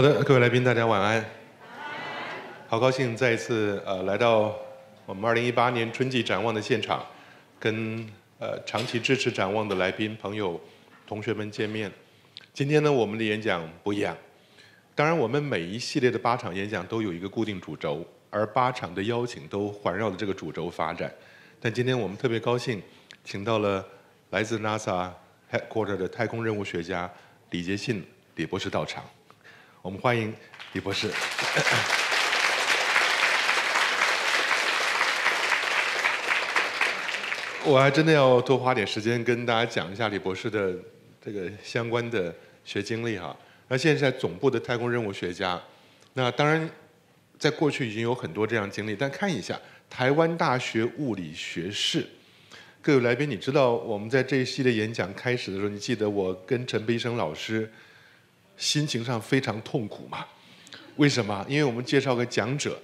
好的，各位来宾，大家晚安。好高兴再一次呃来到我们二零一八年春季展望的现场，跟呃长期支持展望的来宾朋友、同学们见面。今天呢，我们的演讲不一样。当然，我们每一系列的八场演讲都有一个固定主轴，而八场的邀请都环绕着这个主轴发展。但今天我们特别高兴，请到了来自 NASA headquarter 的太空任务学家李杰信李博士到场。我们欢迎李博士。我还真的要多花点时间跟大家讲一下李博士的这个相关的学经历哈。那现在在总部的太空任务学家，那当然在过去已经有很多这样经历，但看一下台湾大学物理学士。各位来宾，你知道我们在这一系列演讲开始的时候，你记得我跟陈培生老师。心情上非常痛苦嘛？为什么？因为我们介绍个讲者，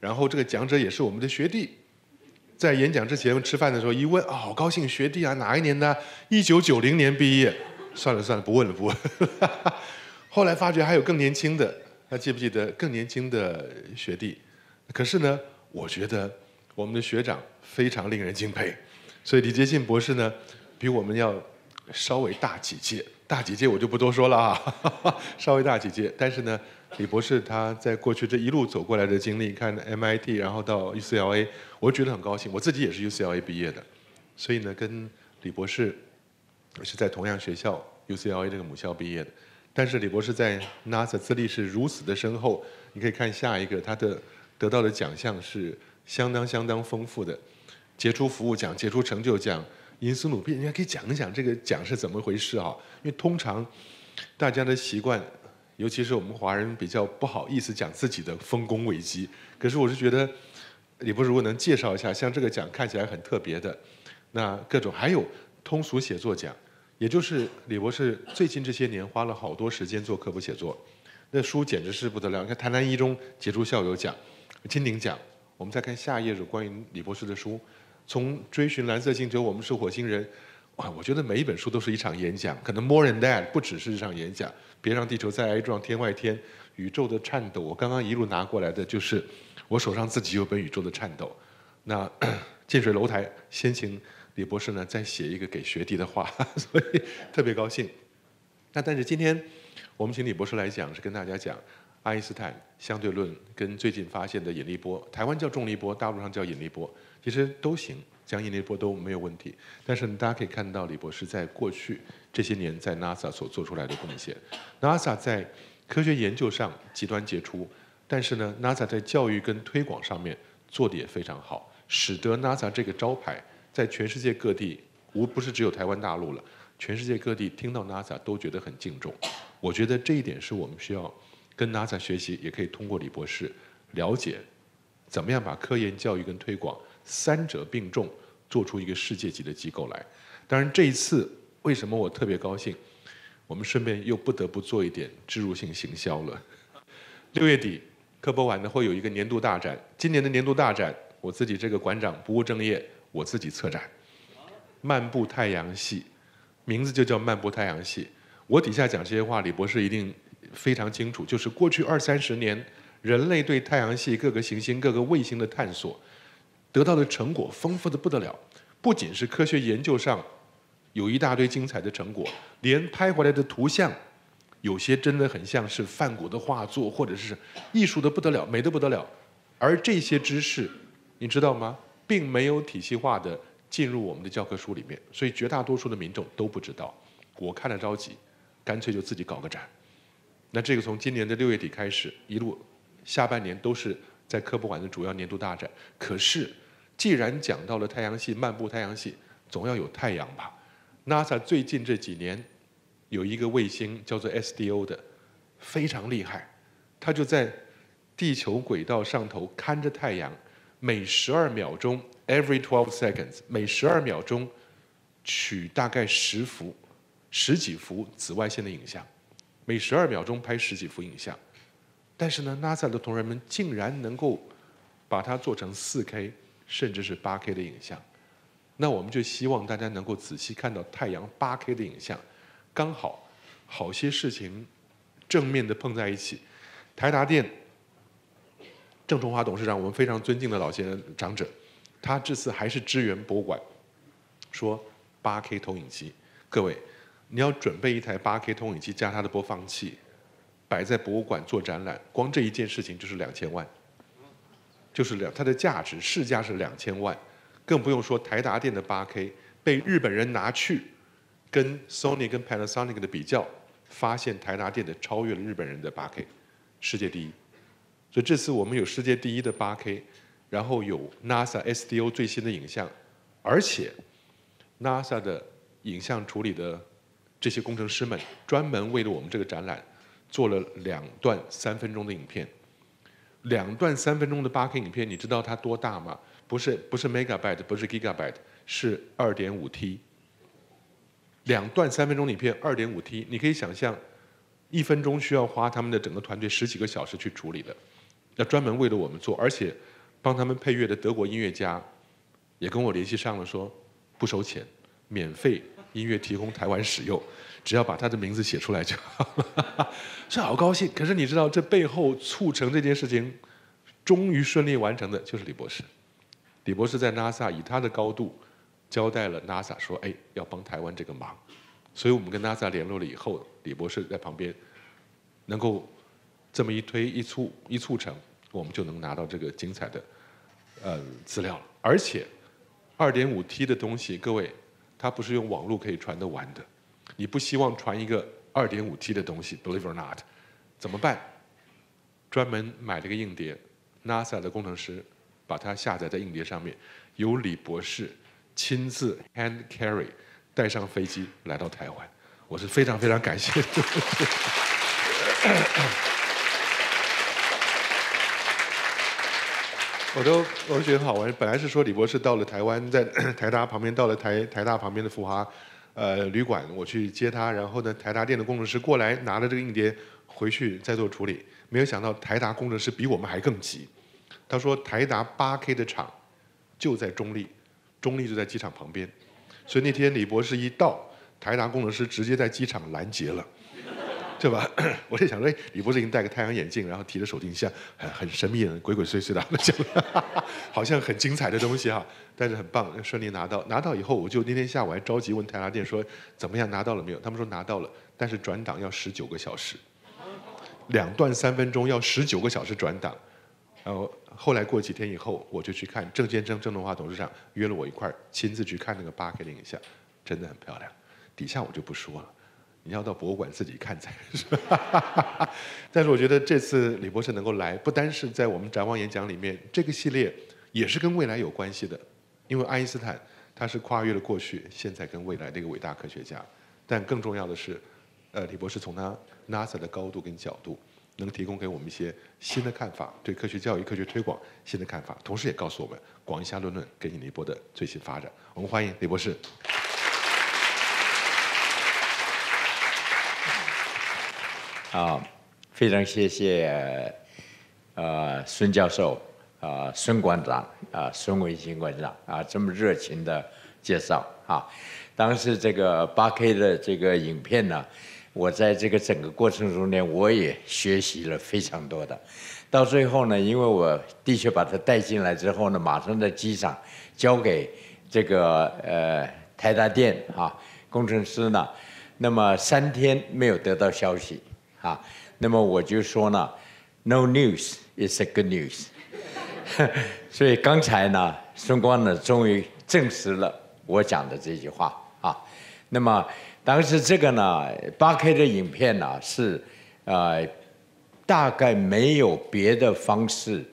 然后这个讲者也是我们的学弟，在演讲之前吃饭的时候一问，啊，好高兴，学弟啊，哪一年的？一九九零年毕业。算了算了，不问了不问。后来发觉还有更年轻的，还记不记得更年轻的学弟？可是呢，我觉得我们的学长非常令人敬佩，所以李杰信博士呢，比我们要稍微大几届。大几届我就不多说了啊，稍微大几届。但是呢，李博士他在过去这一路走过来的经历，看 MIT，然后到 UCLA，我觉得很高兴。我自己也是 UCLA 毕业的，所以呢，跟李博士是在同样学校 UCLA 这个母校毕业的。但是李博士在 NASA 资历是如此的深厚，你可以看下一个，他的得到的奖项是相当相当丰富的，杰出服务奖、杰出成就奖。因斯努比，人家可以讲一讲这个奖是怎么回事啊？因为通常大家的习惯，尤其是我们华人比较不好意思讲自己的丰功伟绩。可是我是觉得，李博士如果能介绍一下，像这个奖看起来很特别的，那各种还有通俗写作奖，也就是李博士最近这些年花了好多时间做科普写作，那书简直是不得了。你看台南一中杰出校友奖、金鼎奖，我们再看下一页是关于李博士的书。从追寻蓝色星球，我们是火星人，哇！我觉得每一本书都是一场演讲，可能 more than that 不只是一场演讲。别让地球再挨撞，天外天，宇宙的颤抖。我刚刚一路拿过来的就是我手上自己有本宇宙的颤抖。那 近水楼台先请李博士呢再写一个给学弟的话，所以特别高兴。那但是今天我们请李博士来讲，是跟大家讲爱因斯坦相对论跟最近发现的引力波，台湾叫重力波，大陆上叫引力波。其实都行，讲引力波都没有问题。但是大家可以看到，李博士在过去这些年在 NASA 所做出来的贡献。NASA 在科学研究上极端杰出，但是呢，NASA 在教育跟推广上面做的也非常好，使得 NASA 这个招牌在全世界各地，无不是只有台湾大陆了，全世界各地听到 NASA 都觉得很敬重。我觉得这一点是我们需要跟 NASA 学习，也可以通过李博士了解怎么样把科研教育跟推广。三者并重，做出一个世界级的机构来。当然，这一次为什么我特别高兴？我们顺便又不得不做一点植入性行销了。六月底，科博馆呢会有一个年度大展。今年的年度大展，我自己这个馆长不务正业，我自己策展。漫步太阳系，名字就叫漫步太阳系。我底下讲这些话，李博士一定非常清楚。就是过去二三十年，人类对太阳系各个行星、各个卫星的探索。得到的成果丰富的不得了，不仅是科学研究上有一大堆精彩的成果，连拍回来的图像，有些真的很像是梵谷的画作，或者是艺术的不得了，美的不得了。而这些知识，你知道吗？并没有体系化的进入我们的教科书里面，所以绝大多数的民众都不知道。我看了着急，干脆就自己搞个展。那这个从今年的六月底开始，一路下半年都是在科博馆的主要年度大展。可是。既然讲到了太阳系，漫步太阳系，总要有太阳吧？NASA 最近这几年有一个卫星叫做 SDO 的，非常厉害，它就在地球轨道上头看着太阳，每十二秒钟 （every twelve seconds），每十二秒钟取大概十幅、十几幅紫外线的影像，每十二秒钟拍十几幅影像。但是呢，NASA 的同仁们竟然能够把它做成四 K。甚至是八 K 的影像，那我们就希望大家能够仔细看到太阳八 K 的影像，刚好好些事情正面的碰在一起。台达电郑崇华董事长，我们非常尊敬的老先生长者，他这次还是支援博物馆，说八 K 投影机，各位，你要准备一台八 K 投影机加它的播放器，摆在博物馆做展览，光这一件事情就是两千万，就是两它的价值市价是两千万，更不用说台达电的八 K 被日本人拿去跟 Sony 跟 Panasonic 的比较，发现台达电的超越了日本人的八 K，世界第一。所以这次我们有世界第一的八 K，然后有 NASA SDO 最新的影像，而且 NASA 的影像处理的这些工程师们专门为了我们这个展览做了两段三分钟的影片。两段三分钟的八 K 影片，你知道它多大吗？不是不是 megabyte，不是 gigabyte，是二点五 T。两段三分钟影片，二点五 T，你可以想象，一分钟需要花他们的整个团队十几个小时去处理的。要专门为了我们做，而且帮他们配乐的德国音乐家也跟我联系上了，说不收钱，免费音乐提供台湾使用，只要把他的名字写出来就好了，是好高兴。可是你知道这背后促成这件事情终于顺利完成的就是李博士。李博士在 NASA 以他的高度交代了 NASA 说，哎，要帮台湾这个忙，所以我们跟 NASA 联络了以后，李博士在旁边能够这么一推一促一促成。我们就能拿到这个精彩的呃资料了，而且二点五 T 的东西，各位，它不是用网络可以传得完的。你不希望传一个二点五 T 的东西，believe or not，怎么办？专门买了个硬碟，NASA 的工程师把它下载在硬碟上面，由李博士亲自 hand carry 带上飞机来到台湾，我是非常非常感谢。我都我都觉得好玩。本来是说李博士到了台湾，在 台大旁边，到了台台大旁边的富华呃旅馆，我去接他。然后呢，台达店的工程师过来拿了这个硬碟回去再做处理。没有想到台达工程师比我们还更急。他说台达八 K 的厂就在中立，中立就在机场旁边。所以那天李博士一到，台达工程师直接在机场拦截了。对吧？我就想说，哎，李博士已经戴个太阳眼镜，然后提着手电像，很很神秘的，鬼鬼祟祟的，讲，好像很精彩的东西哈。但是很棒，顺利拿到。拿到以后，我就那天下午还着急问泰达店说，怎么样拿到了没有？他们说拿到了，但是转档要十九个小时，两段三分钟要十九个小时转档。然后后来过几天以后，我就去看郑建正郑东华董事长约了我一块儿亲自去看那个八 K 的影像，真的很漂亮。底下我就不说了。你要到博物馆自己看才是，但是我觉得这次李博士能够来，不单是在我们展望演讲里面，这个系列也是跟未来有关系的，因为爱因斯坦他是跨越了过去、现在跟未来的一个伟大科学家，但更重要的是，呃，李博士从他 NASA 的高度跟角度，能提供给我们一些新的看法，对科学教育、科学推广新的看法，同时也告诉我们广义相对论跟引力波的最新发展。我们欢迎李博士。啊，非常谢谢呃孙教授啊孙馆长啊孙维新馆长啊这么热情的介绍啊。当时这个八 K 的这个影片呢，我在这个整个过程中间我也学习了非常多的。到最后呢，因为我的确把它带进来之后呢，马上在机场交给这个呃台大电啊工程师呢，那么三天没有得到消息。啊，那么我就说呢，No news is a good news。所以刚才呢，孙光呢终于证实了我讲的这句话啊。那么当时这个呢，八 K 的影片呢是呃，大概没有别的方式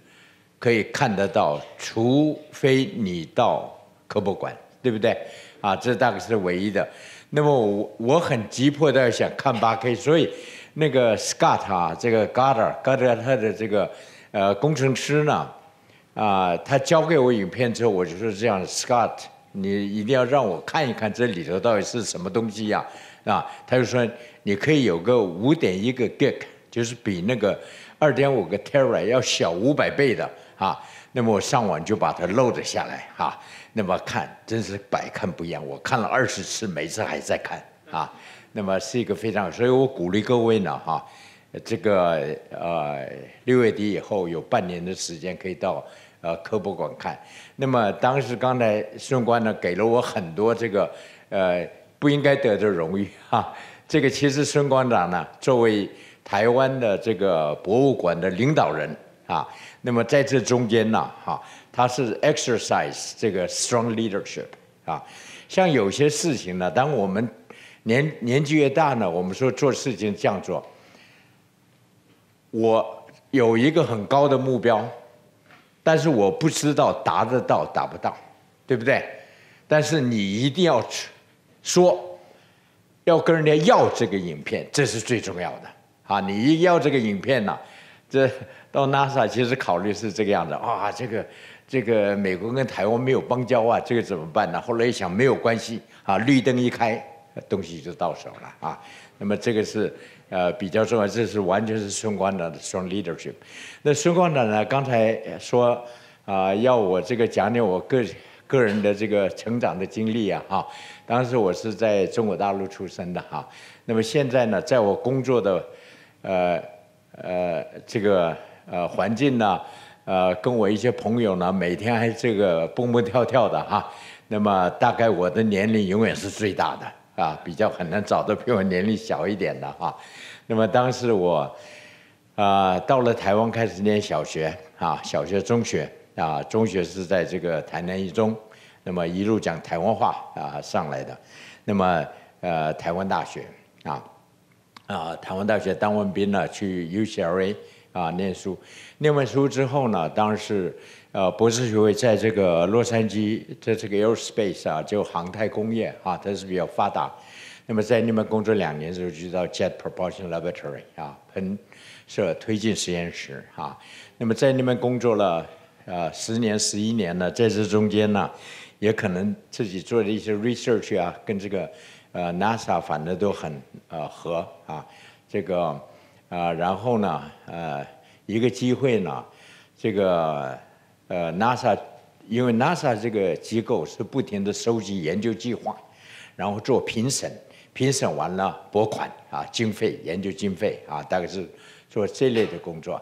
可以看得到，除非你到科博馆，对不对？啊，这大概是唯一的。那么我我很急迫的想看八 K，所以。那个 Scott 啊，这个 Goddard，Goddard 他的这个呃工程师呢，啊，他交给我影片之后，我就说这样，Scott，你一定要让我看一看这里头到底是什么东西呀，啊，他就说你可以有个五点一个 Gig，就是比那个二点五个 Tera 要小五百倍的啊，那么我上网就把它 load 下来哈，那么看真是百看不厌，我看了二十次，每次还在看啊。那么是一个非常，所以我鼓励各位呢，哈，这个呃六月底以后有半年的时间可以到呃科博馆看。那么当时刚才孙官呢给了我很多这个呃不应该得的荣誉哈。这个其实孙馆长呢作为台湾的这个博物馆的领导人啊，那么在这中间呢哈，他是 exercise 这个 strong leadership 啊。像有些事情呢，当我们年年纪越大呢，我们说做事情这样做。我有一个很高的目标，但是我不知道达得到达不到，对不对？但是你一定要说，要跟人家要这个影片，这是最重要的啊！你一要这个影片呢，这到 NASA 其实考虑是这个样子啊，这个这个美国跟台湾没有邦交啊，这个怎么办呢？后来一想没有关系啊，绿灯一开，东西就到手了啊。那么这个是。呃，比较重要，这是完全是孙馆长的 strong leadership。那孙馆长呢，刚才说啊，要我这个讲讲我个个人的这个成长的经历啊，哈。当时我是在中国大陆出生的哈。那么现在呢，在我工作的呃呃这个呃环境呢，呃，跟我一些朋友呢，每天还这个蹦蹦跳跳的哈。那么大概我的年龄永远是最大的。啊，比较很难找到比我年龄小一点的哈。那么当时我啊到了台湾开始念小学啊，小学、中学啊，中学是在这个台南一中，那么一路讲台湾话啊上来的。那么呃台湾大学啊啊台湾大学当完兵呢，去 UCLA 啊念书，念完书之后呢，当时。呃，博士学位在这个洛杉矶，在这个 aerospace 啊，就航太工业啊，它是比较发达。那么在那边工作两年之后，就到 Jet Propulsion Laboratory 啊，喷射推进实验室啊。那么在那边工作了呃十年、十一年呢，在这中间呢，也可能自己做的一些 research 啊，跟这个呃 NASA 反正都很呃合啊。这个啊，然后呢，呃，一个机会呢，这个。呃，NASA，因为 NASA 这个机构是不停的收集研究计划，然后做评审，评审完了拨款啊，经费研究经费啊，大概是做这类的工作。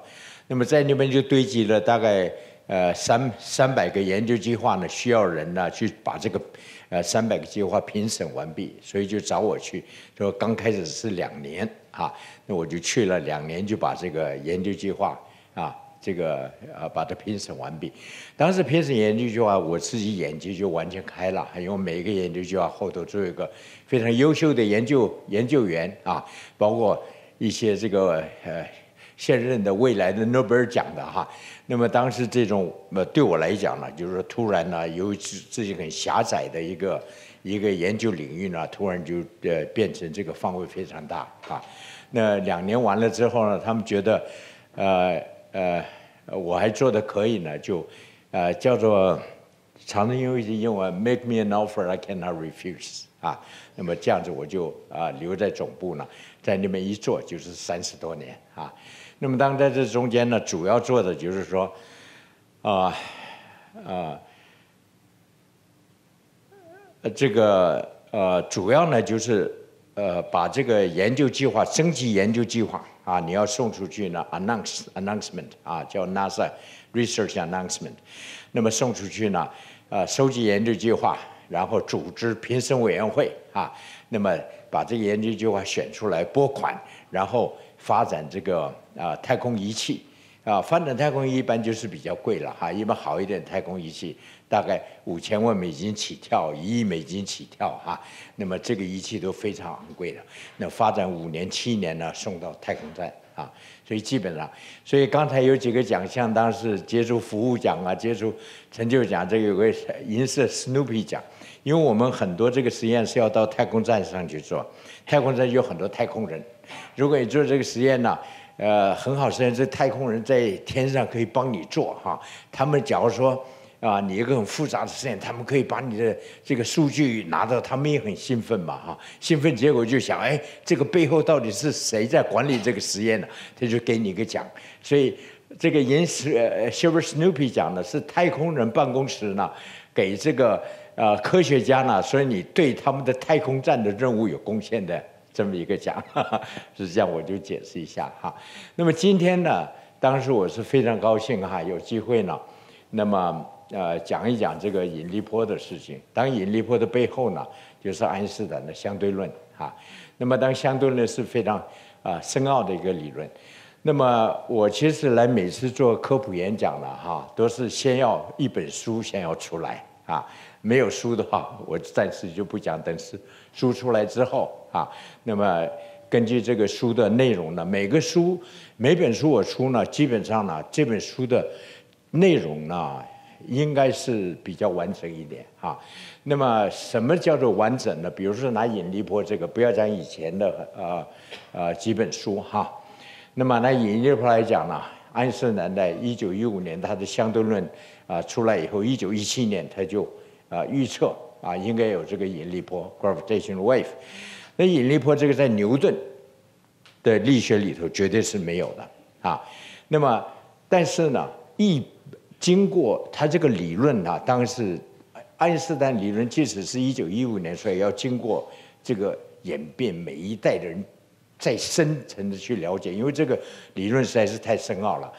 那么在那边就堆积了大概呃三三百个研究计划呢，需要人呢去把这个呃三百个计划评审完毕，所以就找我去，说刚开始是两年啊，那我就去了两年就把这个研究计划啊。这个呃，把它评审完毕。当时评审研究计划，我自己眼界就完全开了，因为每一个研究计划后头都有一个非常优秀的研究研究员啊，包括一些这个呃现任的、未来的诺贝尔奖的哈。那么当时这种呃，对我来讲呢，就是说突然呢，由自自己很狭窄的一个一个研究领域呢，突然就呃变成这个范围非常大啊。那两年完了之后呢，他们觉得呃。呃，我还做的可以呢，就，呃，叫做，常常用一句英文，make me an offer I cannot refuse 啊，那么这样子我就啊留在总部呢，在那边一做就是三十多年啊，那么当在这中间呢，主要做的就是说，啊，啊，这个呃，主要呢就是呃，把这个研究计划升级研究计划。啊，你要送出去呢，announce announcement 啊，叫 NASA research announcement。那么送出去呢，呃，收集研究计划，然后组织评审委员会啊，那么把这个研究计划选出来拨款，然后发展这个啊太空仪器啊，发展太空一般就是比较贵了哈，一般好一点太空仪器。大概五千万美金起跳，一亿美金起跳哈。那么这个仪器都非常昂贵的。那发展五年七年呢，送到太空站啊。所以基本上，所以刚才有几个奖项，当时接触服务奖啊，接触成就奖，这个有个银色 Snoopy 奖。因为我们很多这个实验是要到太空站上去做，太空站有很多太空人。如果你做这个实验呢，呃，很好实验，这太空人在天上可以帮你做哈。他们假如说。啊，你一个很复杂的实验，他们可以把你的这个数据拿到，他们也很兴奋嘛，哈，兴奋结果就想，哎，这个背后到底是谁在管理这个实验呢？他就给你一个奖，所以这个银石呃 Silver Snoopy 奖呢，是太空人办公室呢给这个呃科学家呢，所以你对他们的太空站的任务有贡献的这么一个奖，哈 哈是这样，我就解释一下哈。那么今天呢，当时我是非常高兴哈，有机会呢，那么呃讲一讲这个引力波的事情。当引力波的背后呢，就是爱因斯坦的相对论哈。那么当相对论是非常啊深奥的一个理论。那么我其实来每次做科普演讲了哈，都是先要一本书先要出来啊。没有书的话，我暂时就不讲。等是书出来之后啊，那么根据这个书的内容呢，每个书每本书我出呢，基本上呢，这本书的内容呢，应该是比较完整一点啊。那么什么叫做完整呢？比如说拿引力波这个，不要讲以前的呃呃几本书哈。那么拿引力波来讲呢，爱因斯坦在一九一五年他的相对论啊出来以后，一九一七年他就啊预测啊应该有这个引力波 （gravitational wave）。那引力波这个在牛顿的力学里头绝对是没有的啊。那么但是呢，一经过他这个理论啊，当时爱因斯坦理论，即使是一九一五年出来，要经过这个演变，每一代的人。再深层的去了解，因为这个理论实在是太深奥了，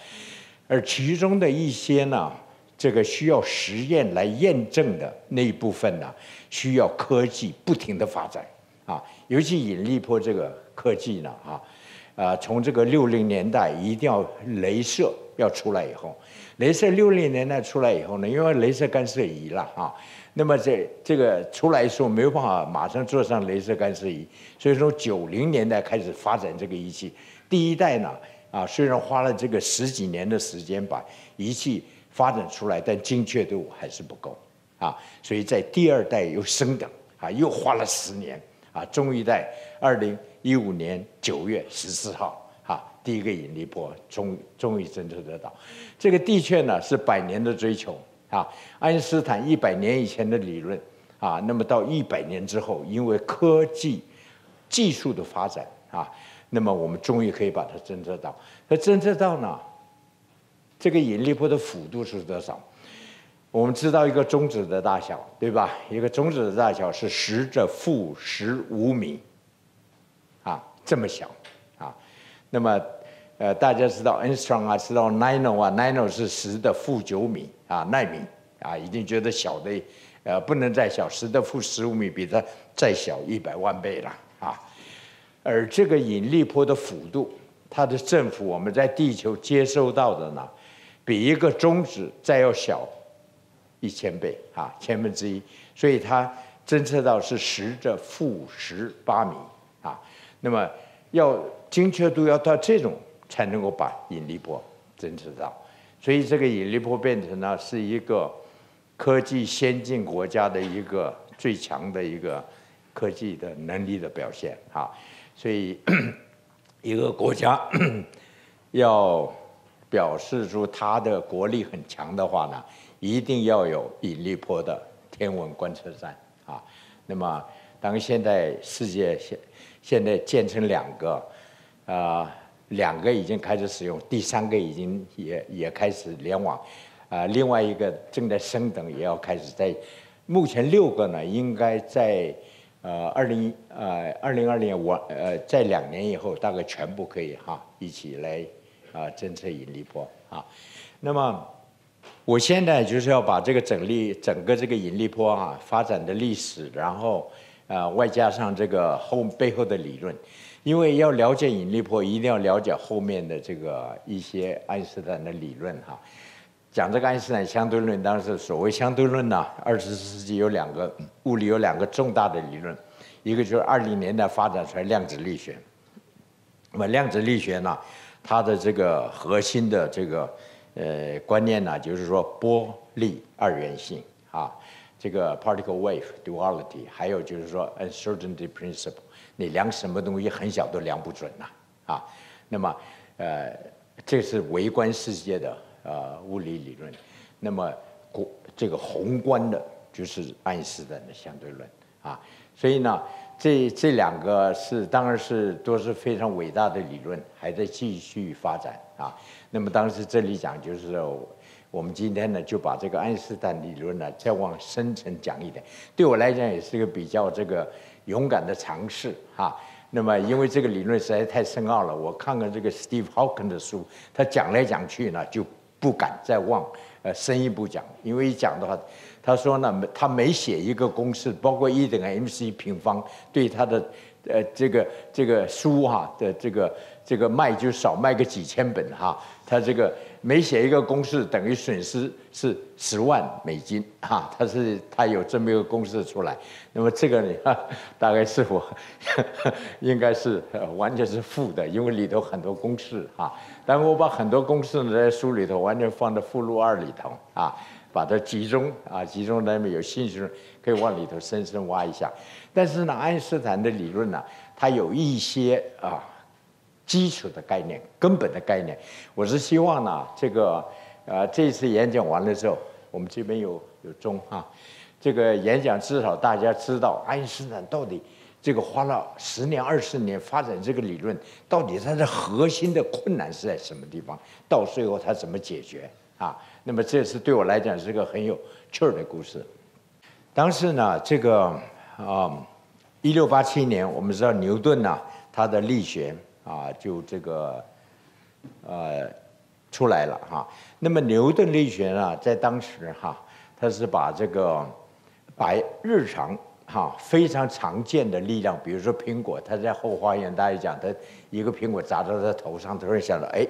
而其中的一些呢，这个需要实验来验证的那一部分呢，需要科技不停的发展啊，尤其引力波这个科技呢，啊，啊，从这个六零年代一定要镭射要出来以后，镭射六零年代出来以后呢，因为镭射干涉仪了啊。那么这这个出来的时候没有办法马上做上镭射干涉仪，所以说九零年代开始发展这个仪器。第一代呢，啊虽然花了这个十几年的时间把仪器发展出来，但精确度还是不够，啊，所以在第二代又升等，啊又花了十年，啊终于在二零一五年九月十四号，第一个引力波终终于侦测得到，这个的确呢是百年的追求。啊，爱因斯坦一百年以前的理论啊，那么到一百年之后，因为科技技术的发展啊，那么我们终于可以把它侦测到。那侦测到呢，这个引力波的幅度是多少？我们知道一个中子的大小，对吧？一个中子的大小是十的负十五米，啊，这么小。那么呃，大家知道 angstrom 啊，知道 nano 啊，nano 是十的负九米。啊，纳米啊，已经觉得小的，呃，不能再小，十的负十五米比它再小一百万倍了啊。而这个引力波的幅度，它的振幅，我们在地球接收到的呢，比一个中子再要小一千倍啊，千分之一。所以它侦测到是十的负十八米啊。那么要精确度要到这种，才能够把引力波侦测到。所以这个引力波变成了是一个科技先进国家的一个最强的一个科技的能力的表现啊！所以一个国家要表示出它的国力很强的话呢，一定要有引力波的天文观测站啊。那么当现在世界现现在建成两个啊。两个已经开始使用，第三个已经也也开始联网，啊，另外一个正在升等，也要开始在。目前六个呢，应该在呃二零呃二零二零完呃在两年以后，大概全部可以哈一起来啊侦测引力波啊。那么我现在就是要把这个整力整个这个引力波啊发展的历史，然后啊外加上这个后背后的理论。因为要了解引力波，一定要了解后面的这个一些爱因斯坦的理论哈。讲这个爱因斯坦相对论，当然是所谓相对论呢，二十世纪有两个物理有两个重大的理论，一个就是二零年代发展出来量子力学。那么量子力学呢，它的这个核心的这个呃观念呢，就是说波粒二元性，这个 particle wave duality，还有就是说 uncertainty principle。你量什么东西很小都量不准呐，啊，那么，呃，这是微观世界的呃物理理论，那么国这个宏观的就是爱因斯坦的相对论啊，所以呢，这这两个是当然是都是非常伟大的理论，还在继续发展啊。那么当时这里讲就是我们今天呢就把这个爱因斯坦理论呢再往深层讲一点，对我来讲也是一个比较这个。勇敢的尝试哈，那么因为这个理论实在太深奥了，我看看这个 Steve Hawking 的书，他讲来讲去呢就不敢再往呃深一步讲，因为一讲的话，他说呢他每写一个公式，包括 E 等于 mc 平方，对他的呃这个这个书哈的这个这个卖就少卖个几千本哈，他这个。每写一个公式，等于损失是十万美金，啊，他是他有这么一个公式出来，那么这个呢，大概是我 应该是完全是负的，因为里头很多公式哈，但我把很多公式呢在书里头完全放在附录二里头啊，把它集中啊，集中那么有兴趣可以往里头深深挖一下，但是呢，爱因斯坦的理论呢，它有一些啊。基础的概念，根本的概念，我是希望呢，这个，呃，这次演讲完了之后，我们这边有有钟哈，这个演讲至少大家知道爱因斯坦到底这个花了十年二十年发展这个理论，到底它的核心的困难是在什么地方，到最后他怎么解决啊？那么这次对我来讲是个很有趣儿的故事。当时呢，这个啊，一六八七年，我们知道牛顿呢，他的力学。啊，就这个，呃，出来了哈。那么牛顿力学呢，在当时哈，他是把这个把日常哈非常常见的力量，比如说苹果，他在后花园，大家讲他一个苹果砸到他头上，突然想到，哎，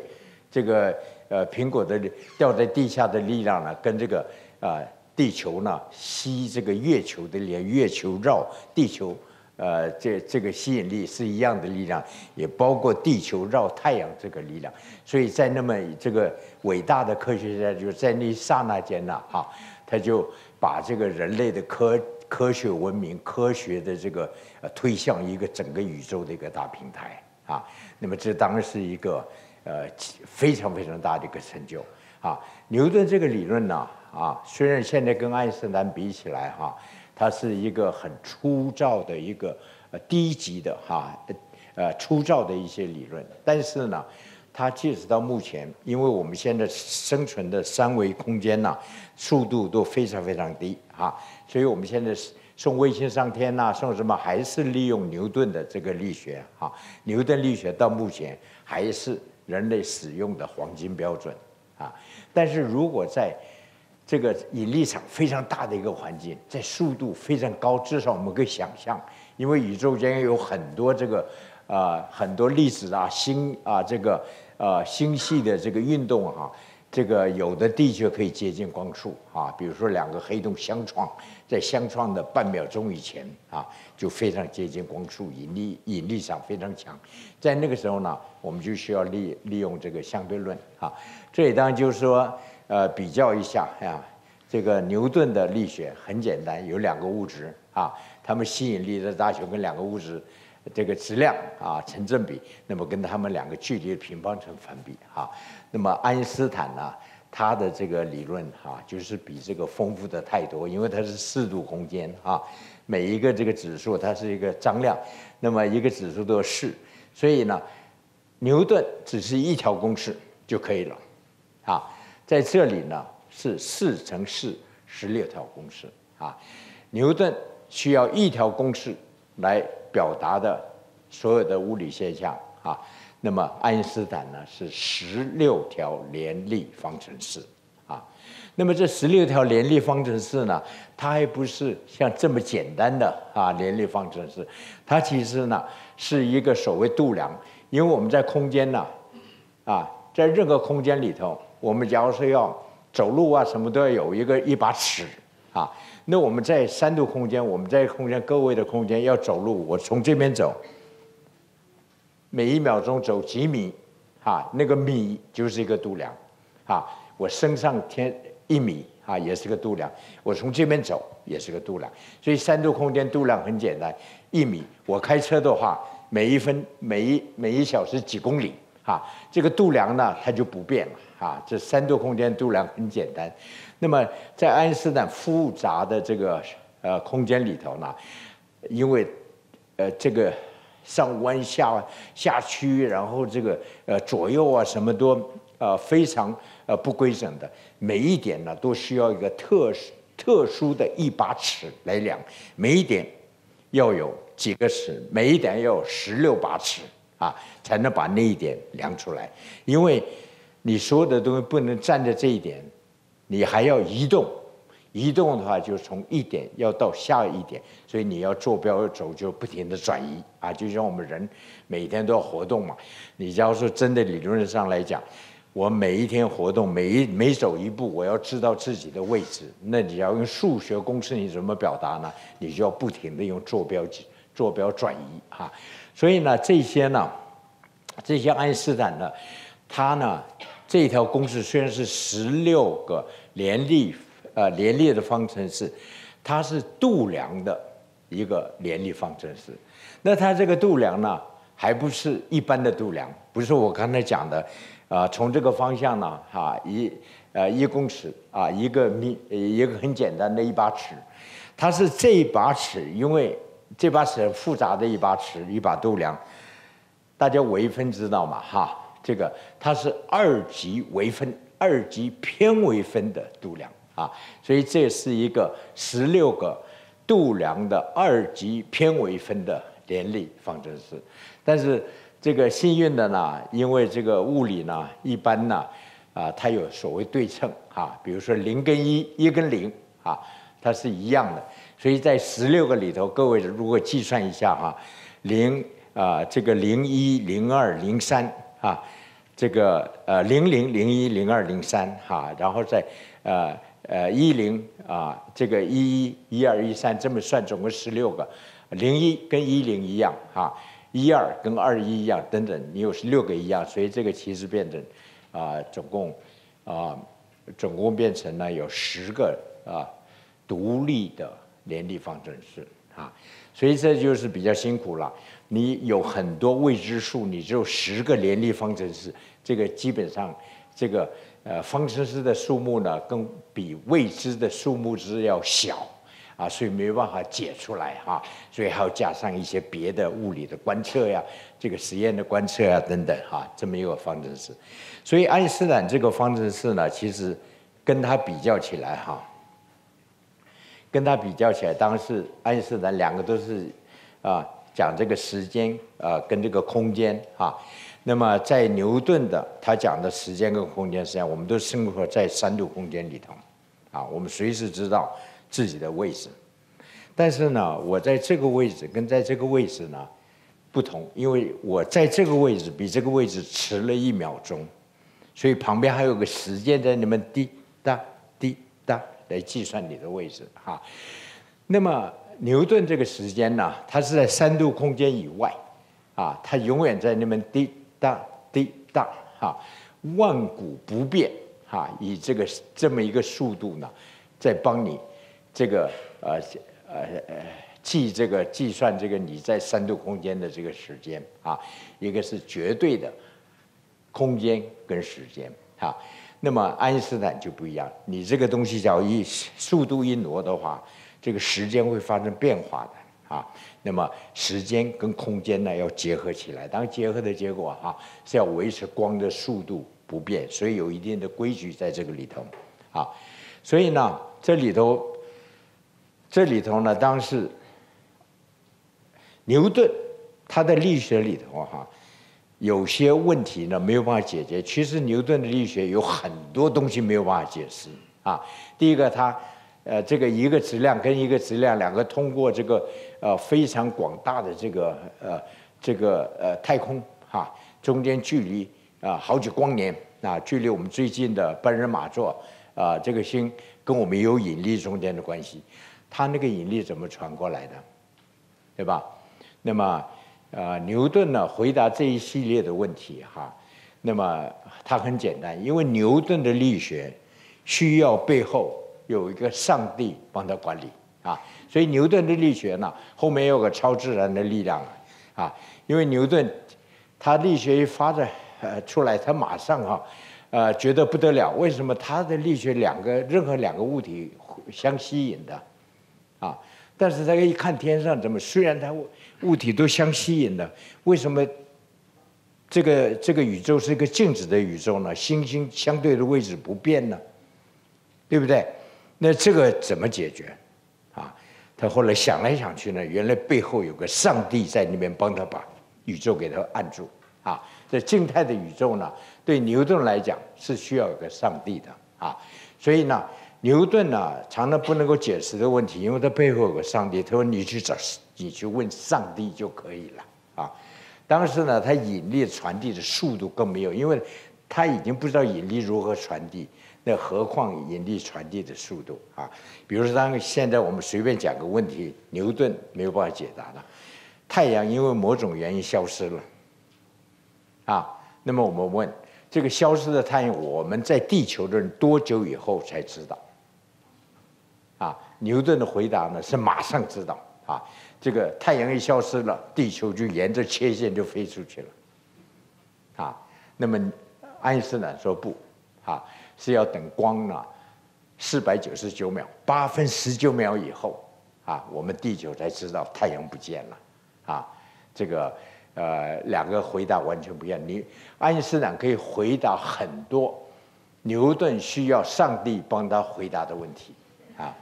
这个呃苹果的掉在地下的力量呢，跟这个啊地球呢吸这个月球的力，月球绕地球。呃，这这个吸引力是一样的力量，也包括地球绕太阳这个力量。所以在那么这个伟大的科学家就在那一刹那间呢，哈，他就把这个人类的科科学文明、科学的这个呃推向一个整个宇宙的一个大平台啊。那么这当然是一个呃非常非常大的一个成就啊。牛顿这个理论呢，啊，虽然现在跟爱因斯坦比起来哈。它是一个很粗糙的一个呃低级的哈呃粗糙的一些理论，但是呢，它即使到目前，因为我们现在生存的三维空间呐，速度都非常非常低哈，所以我们现在送卫星上天呐，送什么还是利用牛顿的这个力学哈，牛顿力学到目前还是人类使用的黄金标准啊，但是如果在这个引力场非常大的一个环境，在速度非常高，至少我们可以想象，因为宇宙间有很多这个啊很多粒子啊星啊这个呃星系的这个运动哈，这个有的的确可以接近光速啊，比如说两个黑洞相撞，在相撞的半秒钟以前啊，就非常接近光速，引力引力场非常强，在那个时候呢，我们就需要利利用这个相对论啊，这也当然就是说。呃，比较一下呀，这个牛顿的力学很简单，有两个物质啊，它们吸引力的大小跟两个物质这个质量啊成正比，那么跟它们两个距离的平方成反比啊。那么爱因斯坦呢，他的这个理论哈，就是比这个丰富的太多，因为它是四度空间啊，每一个这个指数它是一个张量，那么一个指数都是，所以呢，牛顿只是一条公式就可以了啊。在这里呢，是四乘四十六条公式啊。牛顿需要一条公式来表达的所有的物理现象啊。那么爱因斯坦呢是十六条联立方程式啊。那么这十六条联立方程式呢，它还不是像这么简单的啊联立方程式，它其实呢是一个所谓度量，因为我们在空间呢啊，在任何空间里头。我们假如说要走路啊，什么都要有一个一把尺啊。那我们在三度空间，我们在空间各位的空间要走路，我从这边走，每一秒钟走几米，啊，那个米就是一个度量，啊，我升上天一米啊，也是个度量。我从这边走也是个度量。所以三度空间度量很简单，一米。我开车的话，每一分每一每一小时几公里。啊，这个度量呢，它就不变了。啊，这三度空间度量很简单。那么在爱因斯坦复杂的这个呃空间里头呢，因为呃这个上弯下下曲，然后这个呃左右啊什么都呃非常呃不规整的，每一点呢都需要一个特特殊的一把尺来量，每一点要有几个尺，每一点要有十六把尺啊，才能把那一点量出来。因为你所有的东西不能站在这一点，你还要移动。移动的话，就从一点要到下一点，所以你要坐标轴就不停的转移啊，就像我们人每天都要活动嘛。你假如说真的理论上来讲，我每一天活动，每一每走一步，我要知道自己的位置，那你要用数学公式，你怎么表达呢？你就要不停的用坐标坐标转移哈。所以呢，这些呢，这些爱因斯坦呢，他呢这一条公式虽然是十六个联立。呃，联立的方程式，它是度量的一个联立方程式。那它这个度量呢，还不是一般的度量，不是我刚才讲的，啊，从这个方向呢，哈，一呃一公尺啊，一个米，一个很简单的一把尺，它是这一把尺，因为这把尺复杂的一把尺，一把度量，大家微分知道嘛？哈，这个它是二级微分，二级偏微分的度量。啊，所以这是一个十六个度量的二级偏微分的联立方程式，但是这个幸运的呢，因为这个物理呢，一般呢，啊，它有所谓对称啊，比如说零跟一，一跟零啊，它是一样的，所以在十六个里头，各位如果计算一下哈，零啊，这个零一零二零三啊，这个呃零零零一零二零三哈，然后再呃。呃，一零啊，这个一一一二一三这么算，总共十六个，零一跟一零一样哈，一二跟二一一样等等，你有十六个一样，所以这个其实变成啊，总共啊，总共变成了有十个啊独立的联立方程式啊，所以这就是比较辛苦了。你有很多未知数，你只有十个联立方程式，这个基本上这个。呃，方程式的数目呢，更比未知的数目之要小啊，所以没办法解出来哈，所以还要加上一些别的物理的观测呀，这个实验的观测呀等等哈，这么一个方程式。所以爱因斯坦这个方程式呢，其实跟他比较起来哈，跟他比较起来，当时爱因斯坦两个都是啊，讲这个时间啊，跟这个空间哈。那么在牛顿的他讲的时间跟空间实际上，我们都生活在三度空间里头，啊，我们随时知道自己的位置。但是呢，我在这个位置跟在这个位置呢不同，因为我在这个位置比这个位置迟了一秒钟，所以旁边还有个时间在那边滴答滴答来计算你的位置哈。那么牛顿这个时间呢，它是在三度空间以外，啊，它永远在那边滴。大滴大哈，万古不变哈，以这个这么一个速度呢，在帮你这个呃呃呃计这个计算这个你在三度空间的这个时间啊，一个是绝对的空间跟时间哈，那么爱因斯坦就不一样，你这个东西叫一速度一挪的话，这个时间会发生变化的啊。那么时间跟空间呢要结合起来，当结合的结果哈是要维持光的速度不变，所以有一定的规矩在这个里头，啊，所以呢这里头这里头呢当时牛顿他的力学里头哈有些问题呢没有办法解决，其实牛顿的力学有很多东西没有办法解释。啊，第一个他。呃，这个一个质量跟一个质量两个通过这个呃非常广大的这个呃这个呃太空哈，中间距离啊好几光年啊，距离我们最近的半人马座啊这个星跟我们有引力中间的关系，它那个引力怎么传过来的，对吧？那么呃牛顿呢回答这一系列的问题哈，那么它很简单，因为牛顿的力学需要背后。有一个上帝帮他管理啊，所以牛顿的力学呢，后面有个超自然的力量啊，因为牛顿他力学一发展呃出来，他马上哈呃觉得不得了，为什么他的力学两个任何两个物体相吸引的啊？但是他一看天上怎么虽然它物体都相吸引的，为什么这个这个宇宙是一个静止的宇宙呢？星星相对的位置不变呢？对不对？那这个怎么解决？啊，他后来想来想去呢，原来背后有个上帝在那边帮他把宇宙给他按住啊。这静态的宇宙呢，对牛顿来讲是需要有个上帝的啊。所以呢，牛顿呢常常不能够解释的问题，因为他背后有个上帝。他说：“你去找，你去问上帝就可以了啊。”当时呢，他引力传递的速度更没有，因为他已经不知道引力如何传递。那何况引力传递的速度啊？比如说，当现在我们随便讲个问题，牛顿没有办法解答的，太阳因为某种原因消失了，啊，那么我们问这个消失的太阳，我们在地球的人多久以后才知道？啊，牛顿的回答呢是马上知道啊，这个太阳一消失了，地球就沿着切线就飞出去了，啊，那么爱因斯坦说不，啊。是要等光呢，四百九十九秒八分十九秒以后啊，我们地球才知道太阳不见了啊。这个呃，两个回答完全不一样。你爱因斯坦可以回答很多牛顿需要上帝帮他回答的问题啊。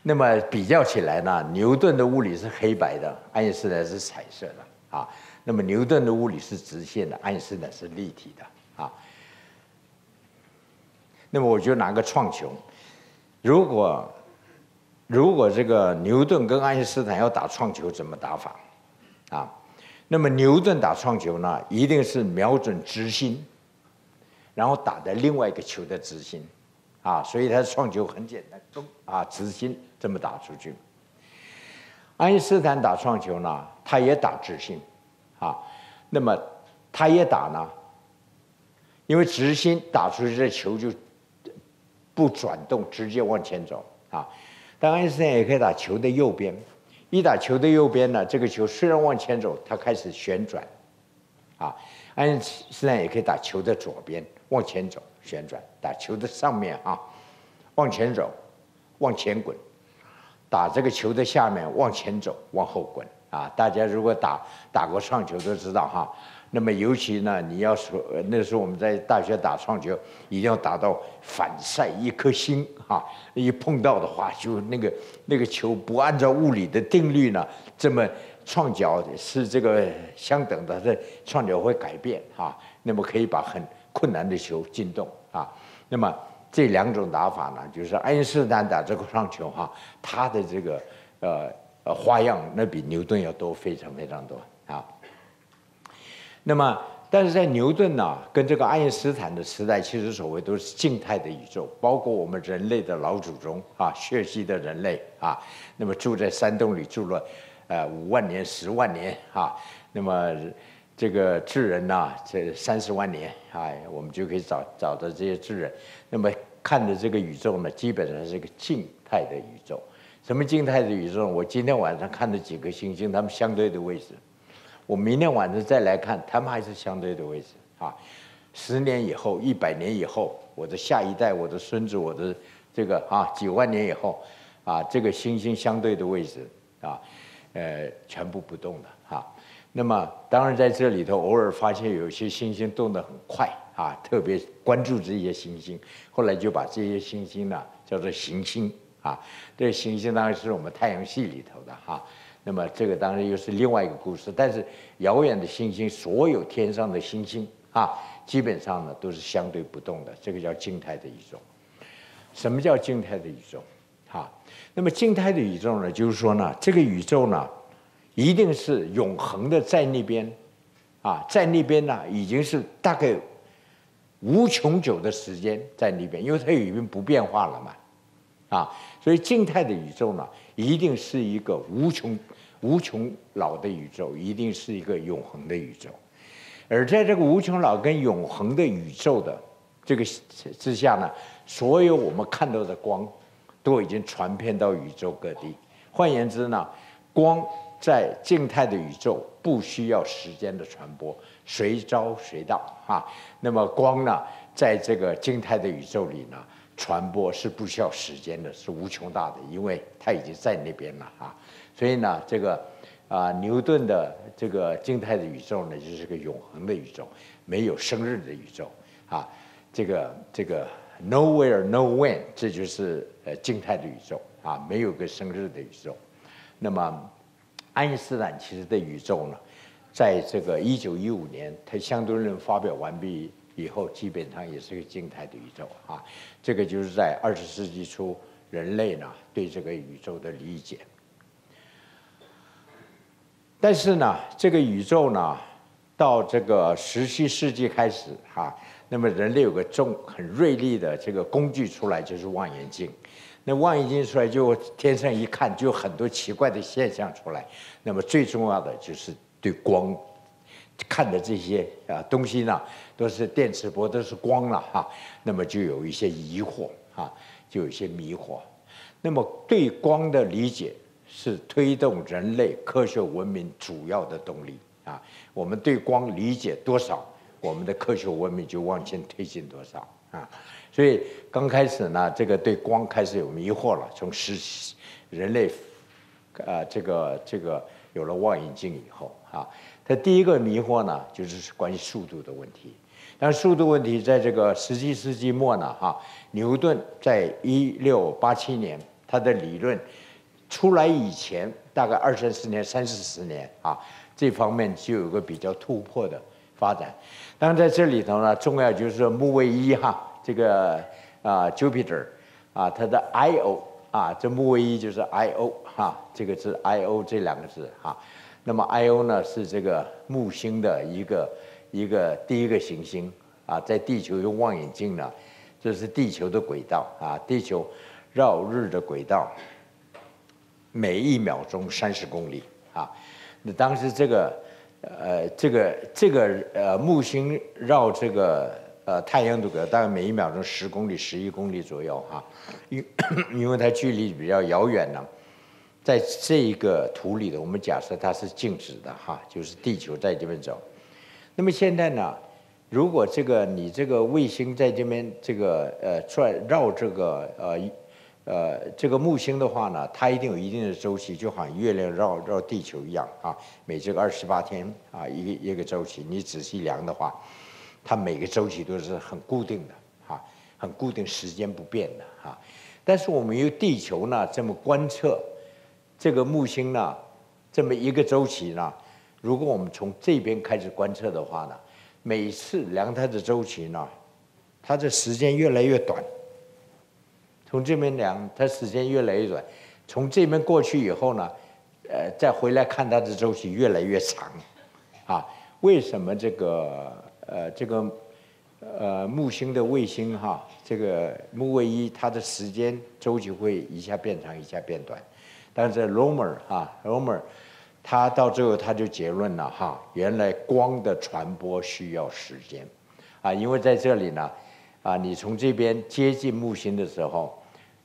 那么比较起来呢，牛顿的物理是黑白的，爱因斯坦是彩色的啊。那么牛顿的物理是直线的，爱因斯坦是立体的。那么我就拿个创球，如果如果这个牛顿跟爱因斯坦要打创球，怎么打法？啊，那么牛顿打创球呢，一定是瞄准直心，然后打在另外一个球的直心，啊，所以他的创球很简单，中啊直心这么打出去。爱因斯坦打创球呢，他也打直心，啊，那么他也打呢，因为直心打出去的球就。不转动，直接往前走啊！但爱因斯坦也可以打球的右边，一打球的右边呢，这个球虽然往前走，它开始旋转啊。爱因斯坦也可以打球的左边，往前走旋转；打球的上面啊，往前走，往前滚；打这个球的下面，往前走，往后滚啊！大家如果打打过上球都知道哈。那么尤其呢，你要说那时候我们在大学打创球，一定要打到反晒一颗星哈，一碰到的话，就那个那个球不按照物理的定律呢，这么创角是这个相等的，这创角会改变哈，那么可以把很困难的球进洞啊。那么这两种打法呢，就是爱因斯坦打这个创球哈，他的这个呃呃花样那比牛顿要多非常非常多。那么，但是在牛顿呢，跟这个爱因斯坦的时代，其实所谓都是静态的宇宙，包括我们人类的老祖宗啊，血系的人类啊，那么住在山洞里住了，呃，五万年、十万年啊，那么这个智人呢，这三十万年啊，我们就可以找找到这些智人。那么看的这个宇宙呢，基本上是个静态的宇宙。什么静态的宇宙？我今天晚上看的几颗星星，它们相对的位置。我明天晚上再来看，他们还是相对的位置啊。十年以后，一百年以后，我的下一代，我的孙子，我的这个啊，几万年以后，啊，这个星星相对的位置啊，呃，全部不动的哈。那么，当然在这里头，偶尔发现有些星星动得很快啊，特别关注这些星星，后来就把这些星星呢叫做行星啊。这行星当然是我们太阳系里头的哈。那么这个当然又是另外一个故事，但是遥远的星星，所有天上的星星啊，基本上呢都是相对不动的，这个叫静态的宇宙。什么叫静态的宇宙？哈，那么静态的宇宙呢，就是说呢，这个宇宙呢，一定是永恒的在那边，啊，在那边呢已经是大概无穷久的时间在那边，因为它已经不变化了嘛，啊，所以静态的宇宙呢。一定是一个无穷、无穷老的宇宙，一定是一个永恒的宇宙。而在这个无穷老跟永恒的宇宙的这个之下呢，所有我们看到的光都已经传遍到宇宙各地。换言之呢，光在静态的宇宙不需要时间的传播，随招随到啊。那么光呢，在这个静态的宇宙里呢？传播是不需要时间的，是无穷大的，因为它已经在那边了啊。所以呢，这个啊，牛顿的这个静态的宇宙呢，就是个永恒的宇宙，没有生日的宇宙啊。这个这个 nowhere no when，这就是呃静态的宇宙啊，没有个生日的宇宙。那么，爱因斯坦其实的宇宙呢，在这个一九一五年，他相对论发表完毕以后，基本上也是个静态的宇宙啊。这个就是在二十世纪初，人类呢对这个宇宙的理解。但是呢，这个宇宙呢，到这个十七世纪开始哈，那么人类有个重很锐利的这个工具出来，就是望远镜。那望远镜出来，就天上一看，就有很多奇怪的现象出来。那么最重要的就是对光看的这些啊东西呢，都是电磁波，都是光了哈。那么就有一些疑惑啊，就有一些迷惑。那么对光的理解。是推动人类科学文明主要的动力啊！我们对光理解多少，我们的科学文明就往前推进多少啊！所以刚开始呢，这个对光开始有迷惑了。从十人类啊，这个这个有了望远镜以后啊，它第一个迷惑呢，就是关于速度的问题。但速度问题在这个十七世纪末呢，哈，牛顿在一六八七年他的理论。出来以前，大概二三十年、三四十年啊，这方面就有个比较突破的发展。当然在这里头呢，重要就是木卫一哈，这个啊，Jupiter 啊，它的 I/O 啊，这木卫一就是 I/O 哈，这个是 I/O 这两个字哈。那么 I/O 呢是这个木星的一个一个第一个行星啊，在地球用望远镜呢，这是地球的轨道啊，地球绕日的轨道。每一秒钟三十公里啊！那当时这个，呃，这个这个呃木星绕这个呃太阳的轨道，大概每一秒钟十公里、十一公里左右哈。因因为它距离比较遥远呢，在这一个图里的，我们假设它是静止的哈，就是地球在这边走。那么现在呢，如果这个你这个卫星在这边这个呃转绕这个呃。呃，这个木星的话呢，它一定有一定的周期，就好像月亮绕绕地球一样啊。每这个二十八天啊，一个一个周期，你仔细量的话，它每个周期都是很固定的哈，很固定，时间不变的哈。但是我们用地球呢这么观测这个木星呢，这么一个周期呢，如果我们从这边开始观测的话呢，每次量它的周期呢，它的时间越来越短。从这边量，它时间越来越短；从这边过去以后呢，呃，再回来看它的周期越来越长，啊，为什么这个呃这个呃木星的卫星哈，这个木卫一它的时间周期会一下变长一下变短？但是 Romer 哈 Romer，他到最后他就结论了哈，原来光的传播需要时间，啊，因为在这里呢，啊，你从这边接近木星的时候。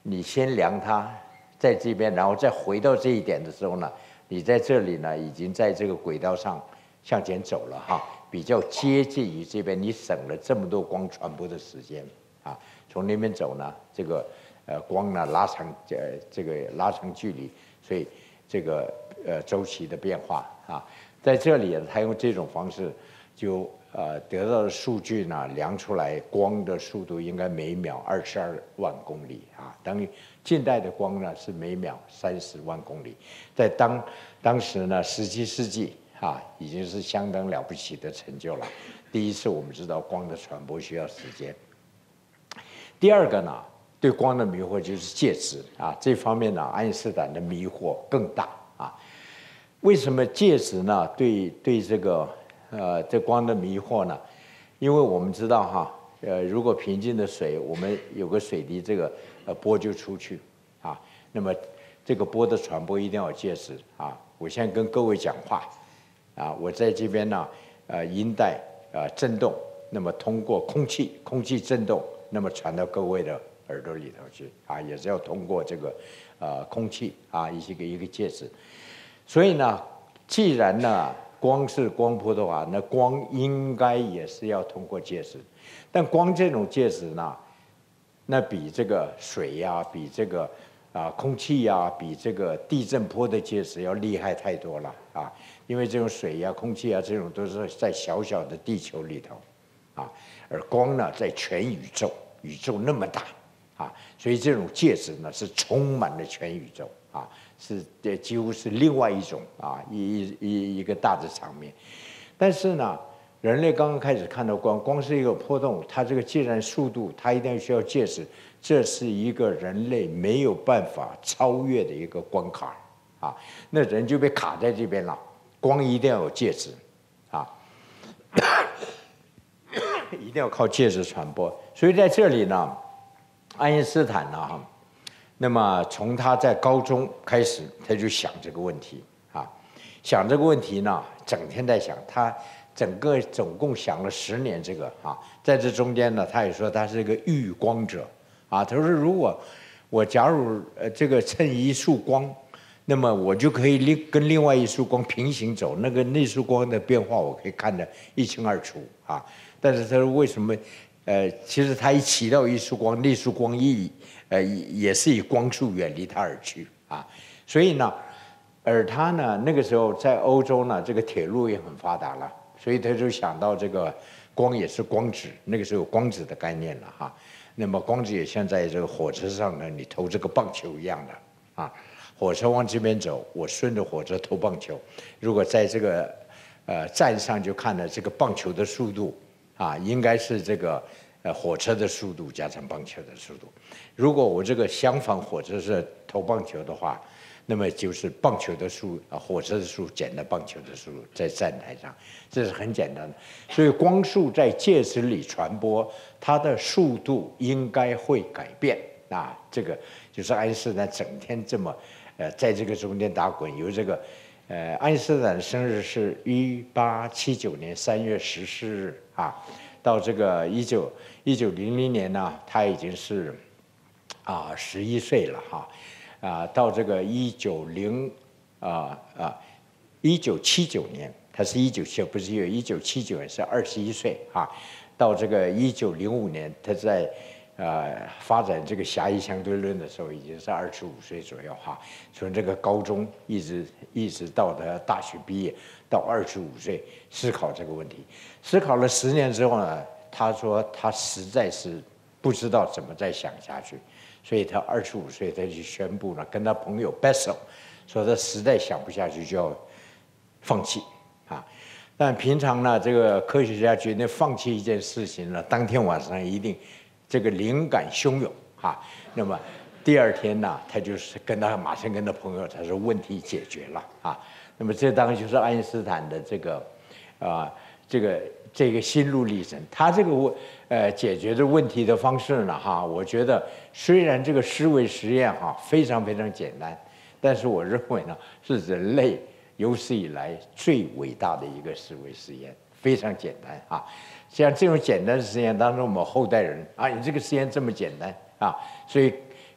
你先量它，在这边，然后再回到这一点的时候呢，你在这里呢，已经在这个轨道上向前走了哈，比较接近于这边，你省了这么多光传播的时间啊。从那边走呢，这个呃光呢拉长呃这个拉长距离，所以这个呃周期的变化啊，在这里他用这种方式就。呃，得到的数据呢，量出来光的速度应该每秒二十二万公里啊，等于近代的光呢是每秒三十万公里，在当当时呢，十七世纪啊，已经是相当了不起的成就了。第一次我们知道光的传播需要时间。第二个呢，对光的迷惑就是介质啊，这方面呢，爱因斯坦的迷惑更大啊。为什么介质呢？对对这个。呃，这光的迷惑呢？因为我们知道哈，呃，如果平静的水，我们有个水滴，这个呃波就出去啊。那么这个波的传播一定要有介质啊。我现在跟各位讲话啊，我在这边呢，呃，音带呃震动，那么通过空气，空气震动，那么传到各位的耳朵里头去啊，也是要通过这个呃空气啊，一些个一个介质。所以呢，既然呢。光是光波的话，那光应该也是要通过介质，但光这种介质呢，那比这个水呀，比这个啊空气呀，比这个地震波的介质要厉害太多了啊！因为这种水呀、空气啊，这种都是在小小的地球里头啊，而光呢，在全宇宙，宇宙那么大啊，所以这种介质呢是充满了全宇宙啊，是这几乎是另外一种啊一一一一个大的场面。但是呢，人类刚刚开始看到光，光是一个波动，它这个既然速度，它一定需要介质，这是一个人类没有办法超越的一个关卡啊，那人就被卡在这边了。光一定要有介质啊，一定要靠介质传播。所以在这里呢。爱因斯坦呢？哈，那么从他在高中开始，他就想这个问题啊，想这个问题呢，整天在想。他整个总共想了十年这个啊，在这中间呢，他也说他是一个遇光者啊。他说，如果我假如呃这个趁一束光，那么我就可以另跟另外一束光平行走，那个那束光的变化我可以看得一清二楚啊。但是他说为什么？呃，其实它一起到一束光，那束光一呃也是以光速远离他而去啊。所以呢，而他呢那个时候在欧洲呢，这个铁路也很发达了，所以他就想到这个光也是光子，那个时候有光子的概念了哈。那么光子也像在这个火车上呢，你投这个棒球一样的啊。火车往这边走，我顺着火车投棒球。如果在这个呃站上就看了这个棒球的速度。啊，应该是这个呃火车的速度加上棒球的速度。如果我这个相反，火车是投棒球的话，那么就是棒球的速啊，火车的速减了棒球的速度，在站台上，这是很简单的。所以光速在介质里传播，它的速度应该会改变啊。这个就是爱因斯坦整天这么呃在这个中间打滚，由这个。呃，爱因斯坦的生日是一八七九年三月十四日啊，到这个一九一九零零年呢，他已经是啊十一岁了哈，啊，到这个一九零啊啊一九七九年，他是一九七不是一九七九年是二十一岁啊，到这个一九零五年，他在。呃，发展这个狭义相对论的时候，已经是二十五岁左右哈。从这个高中一直一直到他大学毕业，到二十五岁思考这个问题，思考了十年之后呢，他说他实在是不知道怎么再想下去，所以他二十五岁他就宣布了，跟他朋友 Bessel 说他实在想不下去就要放弃啊。但平常呢，这个科学家决定放弃一件事情呢，当天晚上一定。这个灵感汹涌哈，那么第二天呢，他就是跟他马上跟他朋友，他说问题解决了啊。那么这当然就是爱因斯坦的这个啊，这个这个心路历程。他这个问呃解决的问题的方式呢哈，我觉得虽然这个思维实验哈非常非常简单，但是我认为呢是人类有史以来最伟大的一个思维实验，非常简单啊。像这种简单的实验当中，我们后代人啊，你这个实验这么简单啊，所以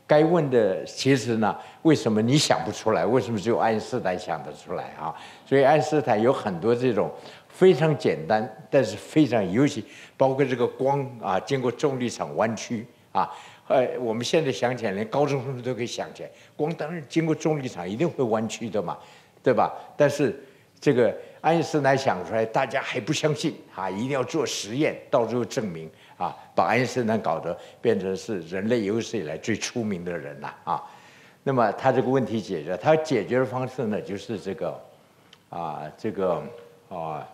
该问的其实呢，为什么你想不出来？为什么只有爱因斯坦想得出来啊？所以爱因斯坦有很多这种非常简单，但是非常尤其包括这个光啊，经过重力场弯曲啊，呃，我们现在想起来，连高中生都可以想起来，光当然经过重力场一定会弯曲的嘛，对吧？但是这个。爱因斯坦想出来，大家还不相信啊！一定要做实验，到最后证明啊，把爱因斯坦搞得变成是人类有史以来最出名的人了啊！那么他这个问题解决，他解决的方式呢，就是这个啊，这个啊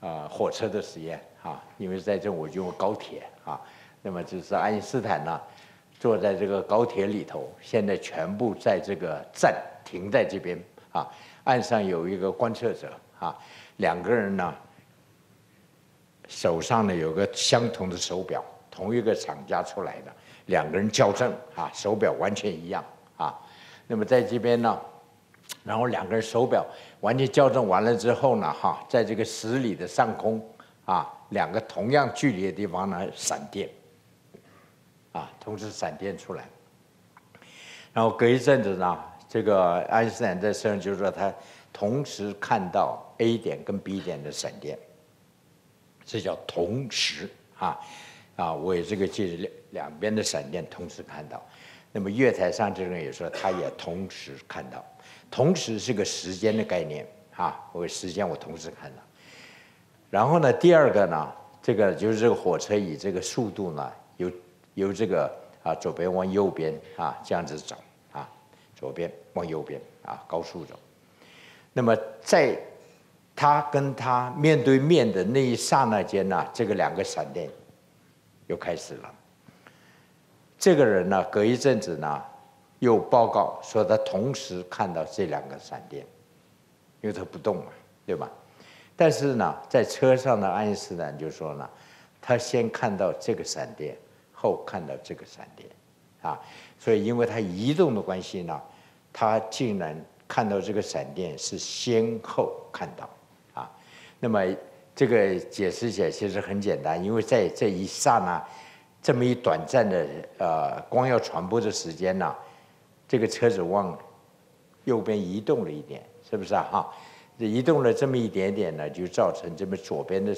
啊火车的实验啊，因为在这我就用高铁啊，那么就是爱因斯坦呢坐在这个高铁里头，现在全部在这个站停在这边啊。岸上有一个观测者啊，两个人呢，手上呢有个相同的手表，同一个厂家出来的，两个人校正啊，手表完全一样啊。那么在这边呢，然后两个人手表完全校正完了之后呢，哈，在这个十里的上空啊，两个同样距离的地方呢，闪电啊，同时闪电出来，然后隔一阵子呢。这个爱因斯坦在身上就是说，他同时看到 A 点跟 B 点的闪电，这叫同时啊啊！我这个记两两边的闪电同时看到。那么月台上这个人也说，他也同时看到。同时是个时间的概念啊，我时间我同时看到。然后呢，第二个呢，这个就是这个火车以这个速度呢，由由这个啊，左边往右边啊，这样子走啊，左边往右边啊，高速走。那么在他跟他面对面的那一刹那间呢，这个两个闪电又开始了。这个人呢，隔一阵子呢，又报告说他同时看到这两个闪电，因为他不动嘛，对吧？但是呢，在车上的爱因斯坦就说呢，他先看到这个闪电，后看到这个闪电，啊，所以因为他移动的关系呢，他竟然看到这个闪电是先后看到，啊，那么这个解释起来其实很简单，因为在这一刹那。这么一短暂的呃光要传播的时间呢，这个车子往右边移动了一点，是不是啊？哈，移动了这么一点点呢，就造成这么左边的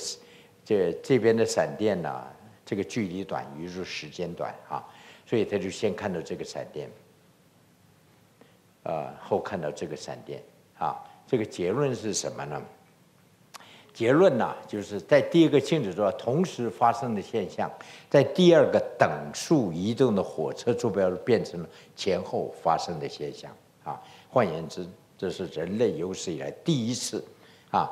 这这边的闪电呢，这个距离短，于是时间短啊，所以他就先看到这个闪电，呃，后看到这个闪电啊，这个结论是什么呢？结论呢，就是在第一个静止坐同时发生的现象，在第二个等速移动的火车坐标变成了前后发生的现象啊。换言之，这是人类有史以来第一次啊，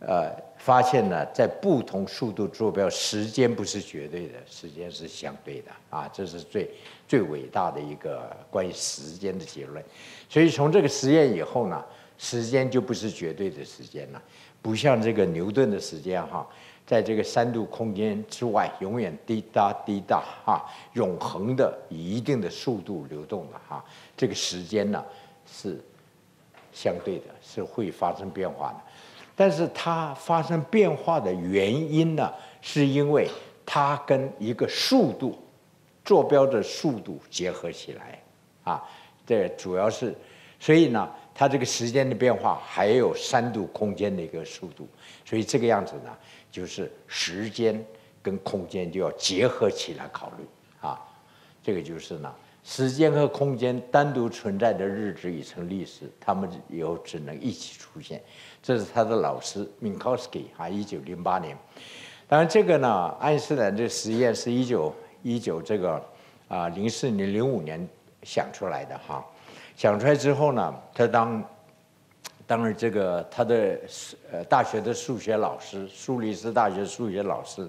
呃，发现呢，在不同速度坐标，时间不是绝对的，时间是相对的啊。这是最最伟大的一个关于时间的结论。所以从这个实验以后呢，时间就不是绝对的时间了。不像这个牛顿的时间哈，在这个三度空间之外，永远滴答滴答哈，永恒的以一定的速度流动的哈，这个时间呢是相对的，是会发生变化的。但是它发生变化的原因呢，是因为它跟一个速度坐标的速度结合起来啊，这主要是，所以呢。它这个时间的变化还有三度空间的一个速度，所以这个样子呢，就是时间跟空间就要结合起来考虑啊。这个就是呢，时间和空间单独存在的日子已成历史，他们以后只能一起出现。这是他的老师 Minkowski 啊，一九零八年。当然，这个呢，爱因斯坦这实验是一九一九这个啊零四年零五年想出来的哈。想出来之后呢，他当当了这个他的呃大学的数学老师，苏黎世大学数学老师，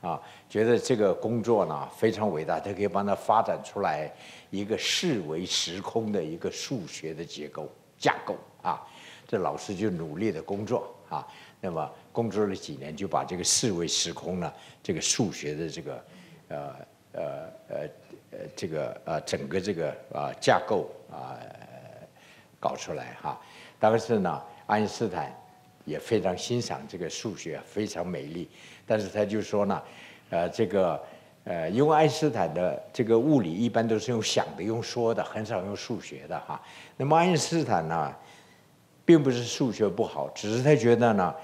啊，觉得这个工作呢非常伟大，他可以帮他发展出来一个四维时空的一个数学的结构架构啊。这老师就努力的工作啊，那么工作了几年，就把这个四维时空呢这个数学的这个呃呃呃。这个呃，整个这个啊架构啊搞出来哈。当时呢，爱因斯坦也非常欣赏这个数学，非常美丽。但是他就说呢，呃，这个呃，因为爱因斯坦的这个物理一般都是用想的、用说的，很少用数学的哈。那么爱因斯坦呢，并不是数学不好，只是他觉得呢，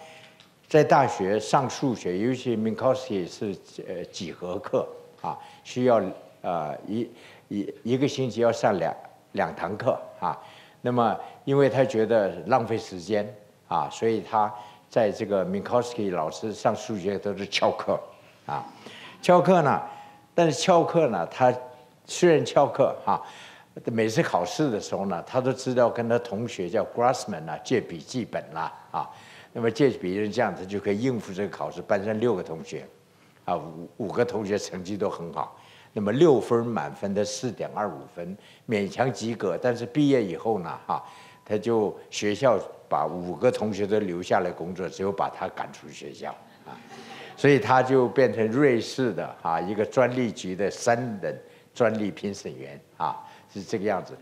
在大学上数学，尤其 Minkowski 是呃几何课啊，需要。呃，一一一个星期要上两两堂课啊，那么因为他觉得浪费时间啊，所以他在这个 Minkowski 老师上数学都是翘课啊，翘课呢，但是翘课呢，他虽然翘课哈，每次考试的时候呢，他都知道跟他同学叫 Grassman 啊借笔记本啦啊，那么借别人这样子就可以应付这个考试，班上六个同学啊，五五个同学成绩都很好。那么六分满分的四点二五分，勉强及格。但是毕业以后呢，哈，他就学校把五个同学都留下来工作，只有把他赶出学校啊，所以他就变成瑞士的啊一个专利局的三等专利评审员啊，是这个样子。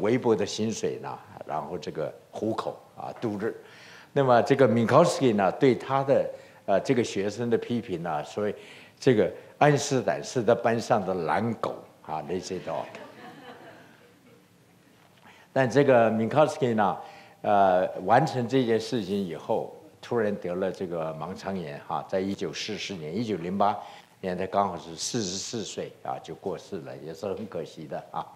微薄的薪水呢，然后这个糊口啊度日。那么这个 Minkowski 呢，对他的呃这个学生的批评呢，所以这个。安斯坦是他班上的懒狗啊，lazy dog。但这个 Minkowski 呢，呃，完成这件事情以后，突然得了这个盲肠炎哈，在一九四四年，一九零八年，他刚好是四十四岁啊，就过世了，也是很可惜的啊。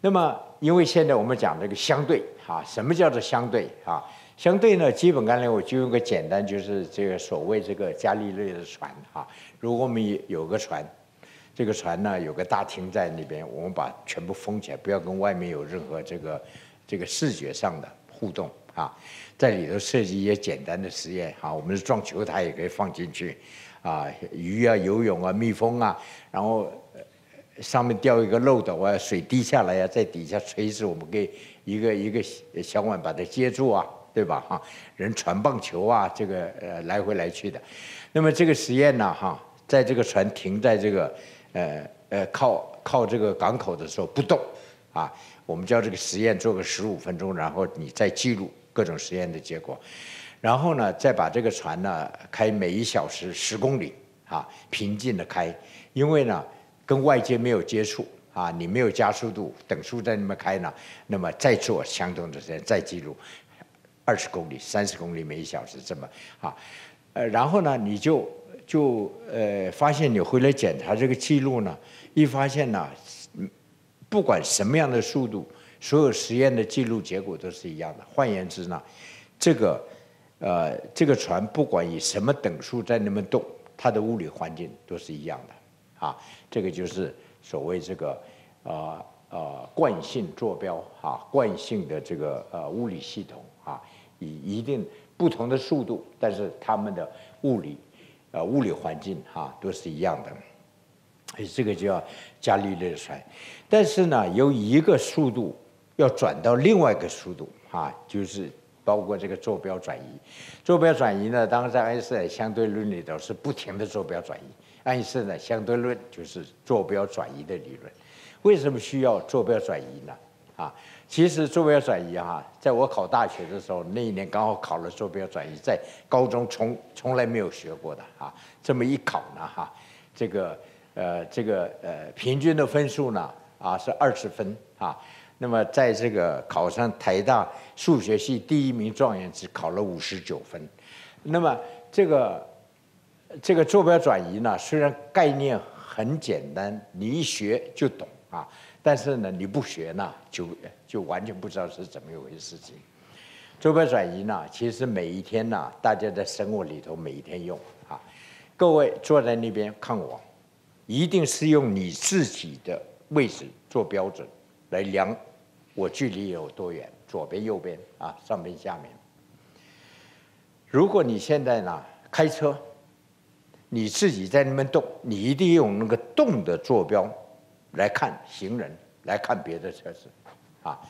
那么，因为现在我们讲这个相对啊，什么叫做相对啊？相对呢，基本概念我就用个简单，就是这个所谓这个伽利略的船啊。如果我们有个船，这个船呢有个大厅在那边，我们把全部封起来，不要跟外面有任何这个这个视觉上的互动啊。在里头设计一些简单的实验啊，我们是撞球台也可以放进去啊，鱼啊游泳啊，蜜蜂啊，然后上面吊一个漏斗啊，水滴下来呀，在底下垂直，我们可以一个一个小碗把它接住啊，对吧？哈，人传棒球啊，这个呃来回来去的。那么这个实验呢，哈，在这个船停在这个。呃呃，靠靠这个港口的时候不动，啊，我们叫这个实验做个十五分钟，然后你再记录各种实验的结果，然后呢，再把这个船呢开每一小时十公里，啊，平静的开，因为呢跟外界没有接触，啊，你没有加速度，等速在那边开呢，那么再做相同的时间，再记录二十公里、三十公里每一小时这么，啊，呃，然后呢你就。就呃发现你回来检查这个记录呢，一发现呢，不管什么样的速度，所有实验的记录结果都是一样的。换言之呢，这个呃这个船不管以什么等速在那么动，它的物理环境都是一样的啊。这个就是所谓这个呃呃惯性坐标啊，惯性的这个呃物理系统啊，以一定不同的速度，但是它们的物理。呃，物理环境哈都是一样的，所以，这个叫伽利略船。但是呢，由一个速度要转到另外一个速度啊，就是包括这个坐标转移。坐标转移呢，当然在爱因斯坦相对论里头是不停的坐标转移。爱因斯坦相对论就是坐标转移的理论。为什么需要坐标转移呢？啊？其实坐标转移哈，在我考大学的时候，那一年刚好考了坐标转移，在高中从从来没有学过的啊，这么一考呢哈，这个呃这个呃平均的分数呢啊是二十分啊，那么在这个考上台大数学系第一名状元只考了五十九分，那么这个这个坐标转移呢，虽然概念很简单，你一学就懂啊。但是呢，你不学呢，就就完全不知道是怎么一回事。情坐标转移呢，其实每一天呢，大家在生活里头每一天用啊。各位坐在那边看我，一定是用你自己的位置做标准来量我距离有多远，左边、右边啊，上边、下面。如果你现在呢开车，你自己在那边动，你一定用那个动的坐标。来看行人，来看别的车子，啊，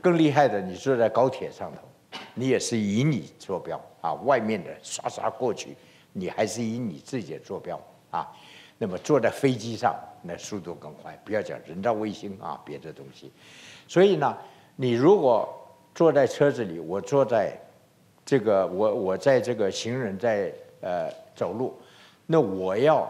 更厉害的，你坐在高铁上头，你也是以你坐标啊，外面的刷刷过去，你还是以你自己的坐标啊。那么坐在飞机上，那速度更快，不要讲人造卫星啊，别的东西。所以呢，你如果坐在车子里，我坐在这个，我我在这个行人在呃走路，那我要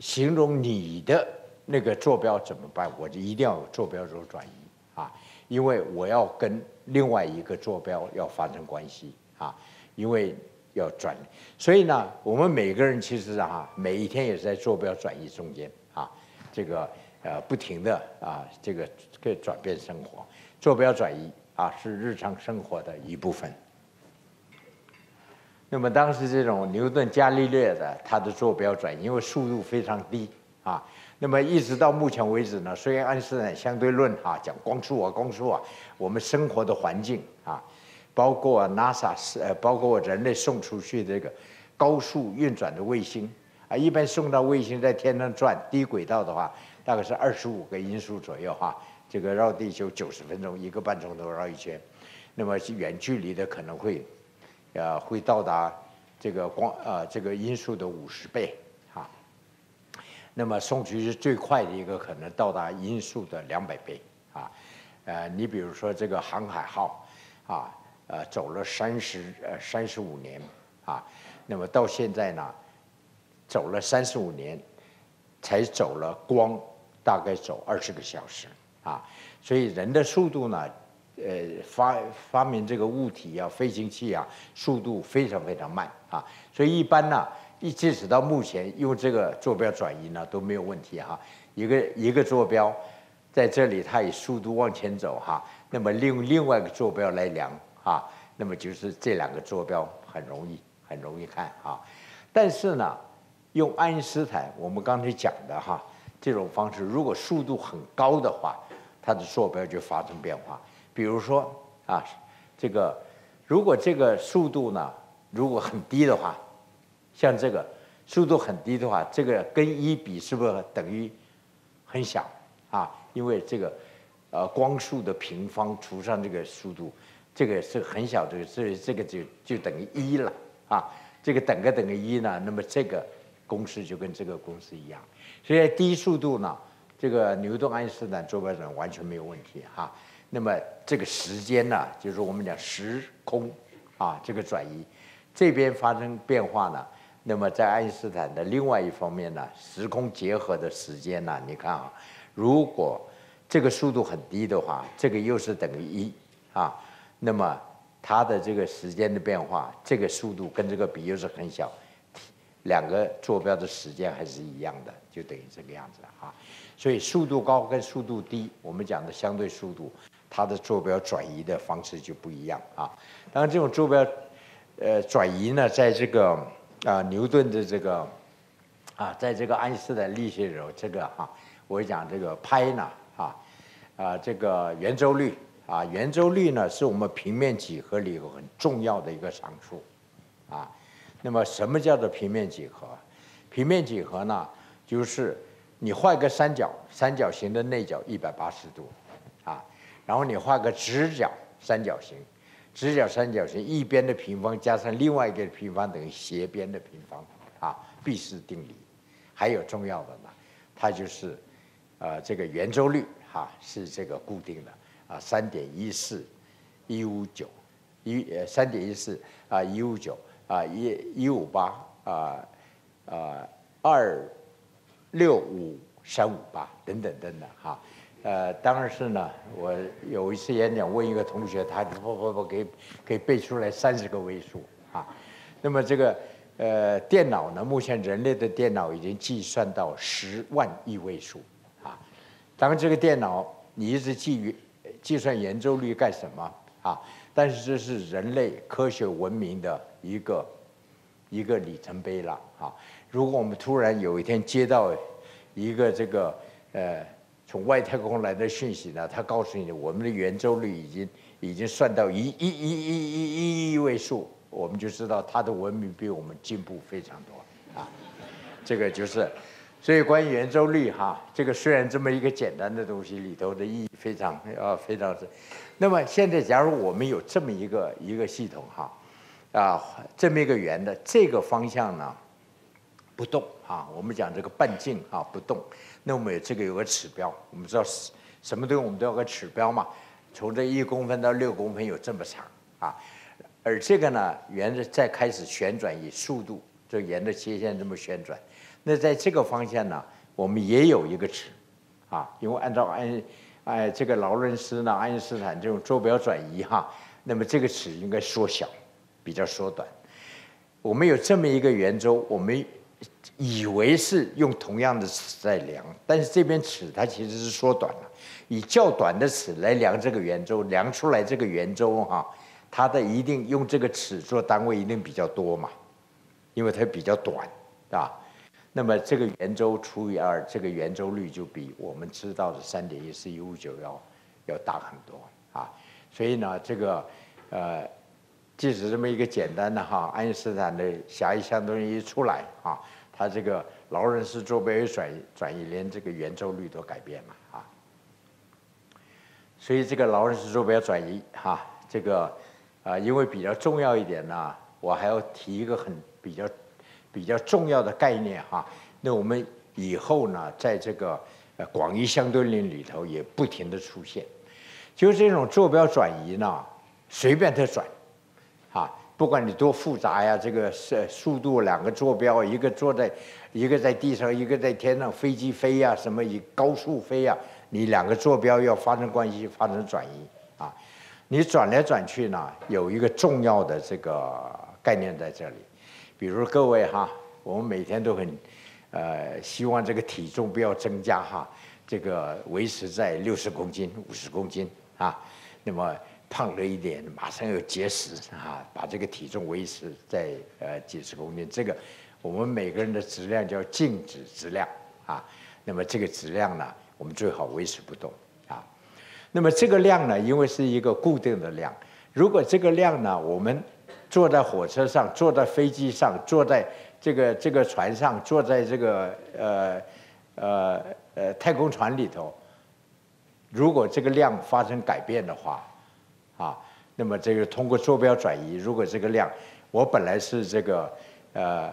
形容你的。那个坐标怎么办？我就一定要有坐标轴转移啊，因为我要跟另外一个坐标要发生关系啊，因为要转。所以呢，我们每个人其实啊，每一天也是在坐标转移中间啊，这个呃不停的啊，这个可以转变生活。坐标转移啊，是日常生活的一部分。那么当时这种牛顿、伽利略的他的坐标转移，因为速度非常低啊。那么一直到目前为止呢，虽然爱因斯坦相对论哈讲光速啊光速啊，我们生活的环境啊，包括 NASA 是呃包括人类送出去这个高速运转的卫星啊，一般送到卫星在天上转低轨道的话，大概是二十五个音速左右哈，这个绕地球九十分钟一个半钟头绕一圈，那么远距离的可能会，呃会到达这个光呃这个音速的五十倍。那么送去是最快的一个，可能到达音速的两百倍啊，呃，你比如说这个航海号啊，呃，走了三十呃三十五年啊，那么到现在呢，走了三十五年，才走了光大概走二十个小时啊，所以人的速度呢，呃，发发明这个物体啊，飞行器啊，速度非常非常慢啊，所以一般呢。一即使到目前用这个坐标转移呢都没有问题哈，一个一个坐标在这里，它以速度往前走哈，那么另另外一个坐标来量啊，那么就是这两个坐标很容易很容易看啊，但是呢，用爱因斯坦我们刚才讲的哈这种方式，如果速度很高的话，它的坐标就发生变化。比如说啊，这个如果这个速度呢如果很低的话，像这个速度很低的话，这个跟一比是不是等于很小啊？因为这个呃光速的平方除上这个速度，这个是很小的，所以这个就就等于一了啊。这个等个等个一呢，那么这个公式就跟这个公式一样。所以低速度呢，这个牛顿、爱因斯坦坐标准完全没有问题哈。那么这个时间呢，就是我们讲时空啊，这个转移这边发生变化呢，那么在爱因斯坦的另外一方面呢，时空结合的时间呢，你看啊，如果这个速度很低的话，这个又是等于一啊，那么它的这个时间的变化，这个速度跟这个比又是很小。两个坐标的时间还是一样的，就等于这个样子啊。所以速度高跟速度低，我们讲的相对速度，它的坐标转移的方式就不一样啊。当然，这种坐标呃转移呢，在这个啊牛顿的这个啊，在这个爱因斯坦力学里头，这个哈，我讲这个拍呢啊啊这个圆周率啊，圆周率呢是我们平面几何里头很重要的一个常数啊。那么什么叫做平面几何？平面几何呢，就是你画个三角，三角形的内角一百八十度，啊，然后你画个直角三角形，直角三角形一边的平方加上另外一个平方等于斜边的平方，啊，毕氏定理。还有重要的呢，它就是，呃，这个圆周率哈是这个固定的啊，三点一四一五九一呃三点一四啊一五九。啊，一一五八啊啊二六五三五八等等等等哈，呃，当然是呢，我有一次演讲问一个同学，他不不不给给背出来三十个位数啊，那么这个呃电脑呢，目前人类的电脑已经计算到十万亿位数啊，当然这个电脑你一直计计算圆周率干什么啊？但是这是人类科学文明的一个一个里程碑了啊！如果我们突然有一天接到一个这个呃从外太空来的讯息呢，他告诉你我们的圆周率已经已经算到一一一一一一亿位数，我们就知道他的文明比我们进步非常多啊！这个就是，所以关于圆周率哈，这个虽然这么一个简单的东西，里头的意义非常啊非常深。那么现在，假如我们有这么一个一个系统哈，啊，这么一个圆的这个方向呢不动啊，我们讲这个半径啊不动，那我们有这个有个尺标，我们知道什么东西我们都要个尺标嘛，从这一公分到六公分有这么长啊，而这个呢，圆的再开始旋转以速度，就沿着切线这么旋转，那在这个方向呢，我们也有一个尺啊，因为按照按。哎，这个劳伦斯呢，爱因斯坦这种坐标转移哈，那么这个尺应该缩小，比较缩短。我们有这么一个圆周，我们以为是用同样的尺在量，但是这边尺它其实是缩短了，以较短的尺来量这个圆周，量出来这个圆周哈，它的一定用这个尺做单位一定比较多嘛，因为它比较短，啊。那么这个圆周除以二，这个圆周率就比我们知道的三点一四一五九要要大很多啊。所以呢，这个呃，即使这么一个简单的哈，爱因斯坦的狭义相对论一出来啊，它这个劳伦斯坐标转移转移，连这个圆周率都改变了啊。所以这个劳伦斯坐标转移哈，这个啊，因为比较重要一点呢，我还要提一个很比较。比较重要的概念哈，那我们以后呢，在这个广义相对论里头也不停的出现，就这种坐标转移呢，随便它转，不管你多复杂呀，这个是速度两个坐标，一个坐在一个在地上，一个在天上，飞机飞呀，什么以高速飞呀，你两个坐标要发生关系，发生转移啊，你转来转去呢，有一个重要的这个概念在这里。比如各位哈，我们每天都很，呃，希望这个体重不要增加哈，这个维持在六十公斤、五十公斤啊。那么胖了一点，马上要节食啊，把这个体重维持在呃几十公斤。这个我们每个人的质量叫静止质量啊。那么这个质量呢，我们最好维持不动啊。那么这个量呢，因为是一个固定的量，如果这个量呢，我们坐在火车上、坐在飞机上、坐在这个这个船上、坐在这个呃呃呃太空船里头，如果这个量发生改变的话，啊，那么这个通过坐标转移，如果这个量我本来是这个呃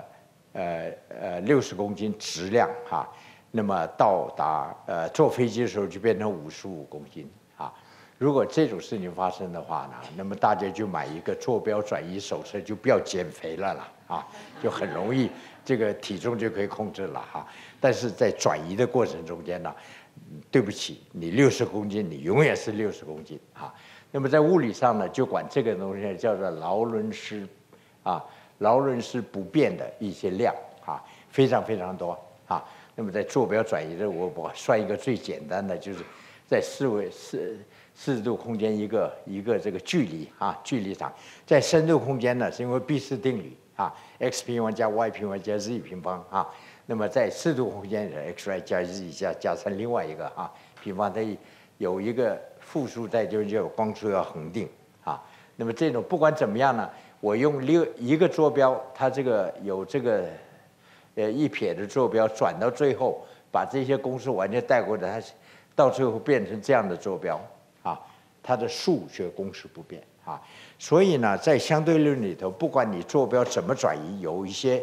呃呃六十公斤质量哈，那么到达呃坐飞机的时候就变成五十五公斤啊。如果这种事情发生的话呢，那么大家就买一个坐标转移手册，就不要减肥了啦，啊，就很容易这个体重就可以控制了哈。但是在转移的过程中间呢，对不起，你六十公斤，你永远是六十公斤啊。那么在物理上呢，就管这个东西叫做劳伦斯，啊，劳伦斯不变的一些量啊，非常非常多啊。那么在坐标转移的，我我算一个最简单的，就是在四维四。四度空间一个一个这个距离啊，距离上，在深度空间呢，是因为毕氏定律啊，x 平方加 y 平方加 z 平方啊，那么在四度空间是 x y 加 z 加加上另外一个啊平方，它有一个负数在，就就光速要恒定啊。那么这种不管怎么样呢，我用六一个坐标，它这个有这个呃一撇的坐标，转到最后把这些公式完全带过来，它到最后变成这样的坐标啊。它的数学公式不变啊，所以呢，在相对论里头，不管你坐标怎么转移，有一些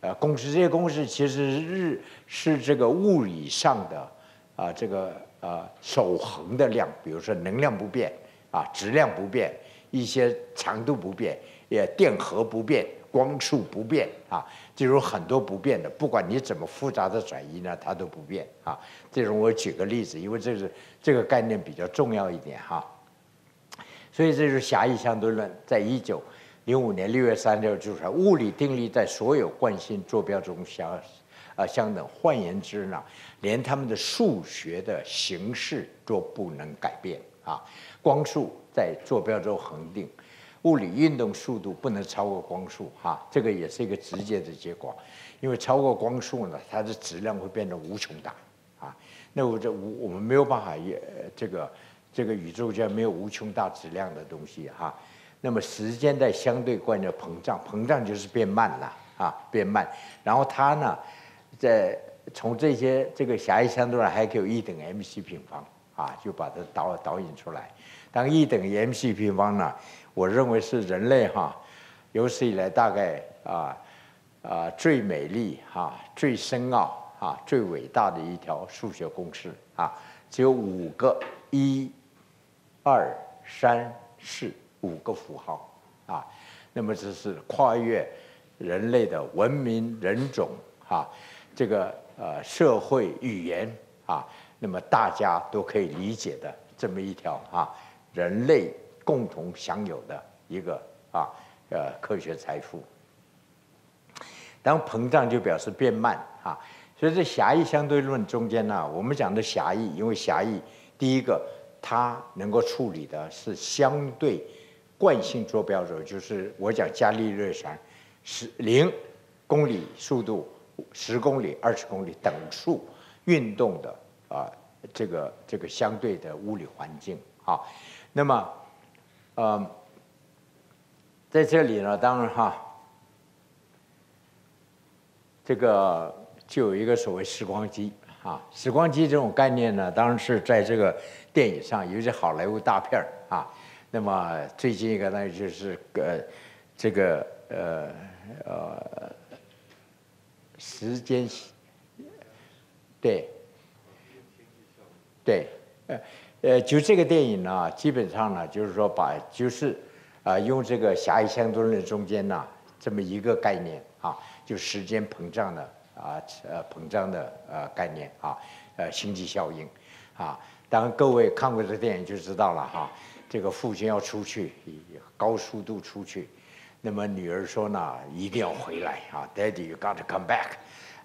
呃公式，这些公式其实是是这个物理上的啊，这个呃守恒的量，比如说能量不变啊，质量不变，一些长度不变，也电荷不变，光速不变啊，这种很多不变的，不管你怎么复杂的转移呢，它都不变啊。这种我举个例子，因为这是。这个概念比较重要一点哈，所以这是狭义相对论，在一九零五年六月三日就说，物理定律在所有惯性坐标中相啊相等。换言之呢，连他们的数学的形式都不能改变啊。光速在坐标轴恒定，物理运动速度不能超过光速哈，这个也是一个直接的结果，因为超过光速呢，它的质量会变得无穷大啊。那我这我我们没有办法也这个这个宇宙间没有无穷大质量的东西哈，那么时间在相对观叫膨胀，膨胀就是变慢了啊变慢，然后它呢在从这些这个狭义相对论还可以有一等 mc 平方啊，就把它导导引出来。当一等 mc 平方呢，我认为是人类哈有史以来大概啊啊最美丽哈最深奥。啊，最伟大的一条数学公式啊，只有五个一、二、三、四五个符号啊，那么这是跨越人类的文明、人种啊，这个呃社会语言啊，那么大家都可以理解的这么一条啊，人类共同享有的一个啊呃科学财富。当膨胀就表示变慢啊。所以这狭义相对论中间呢，我们讲的狭义，因为狭义，第一个它能够处理的是相对惯性坐标轴，就是我讲伽利略传，十零公里速度，十公里、二十公里等速运动的啊，这个这个相对的物理环境啊。那么，呃，在这里呢，当然哈，这个。就有一个所谓时光机啊，时光机这种概念呢，当然是在这个电影上，尤其好莱坞大片啊。那么最近一个呢，就是呃，这个呃呃时间，对，对，呃呃，就这个电影呢，基本上呢，就是说把就是啊，用这个狭义相对论中间呢这么一个概念啊，就时间膨胀的。啊，呃，膨胀的呃概念啊，呃，星际效应，啊，当各位看过这电影就知道了哈。这个父亲要出去，以高速度出去，那么女儿说呢，一定要回来啊，Daddy you got to come back，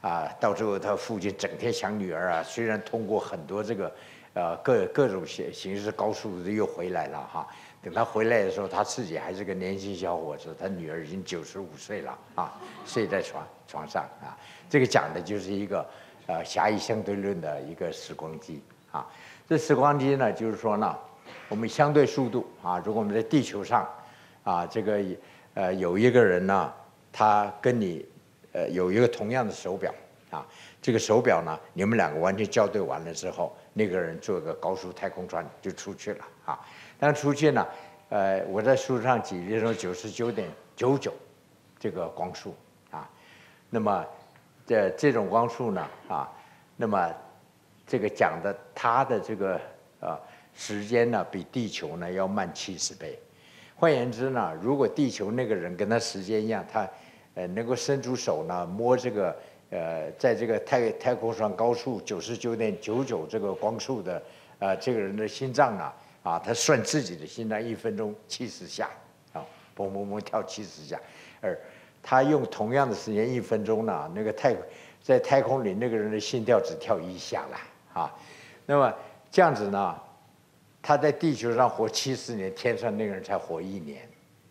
啊，到最后他父亲整天想女儿啊，虽然通过很多这个呃各各种形形式高速的又回来了哈。等他回来的时候，他自己还是个年轻小伙子，他女儿已经九十五岁了啊，睡在床床上啊。这个讲的就是一个呃狭义相对论的一个时光机啊。这时光机呢，就是说呢，我们相对速度啊，如果我们在地球上啊，这个呃有一个人呢，他跟你呃有一个同样的手表啊，这个手表呢，你们两个完全校对完了之后，那个人坐个高速太空船就出去了啊。但出去呢，呃，我在书上举例说九十九点九九这个光速啊，那么这这种光速呢啊，那么这个讲的它的这个呃时间呢比地球呢要慢七十倍。换言之呢，如果地球那个人跟他时间一样，他呃能够伸出手呢摸这个呃在这个太太空上高速九十九点九九这个光速的呃这个人的心脏啊。啊，他算自己的心脏一分钟七十下，啊，嘣嘣嘣跳七十下，而他用同样的时间一分钟呢，那个太在太空里那个人的心跳只跳一下了，啊，那么这样子呢，他在地球上活七十年，天上那个人才活一年，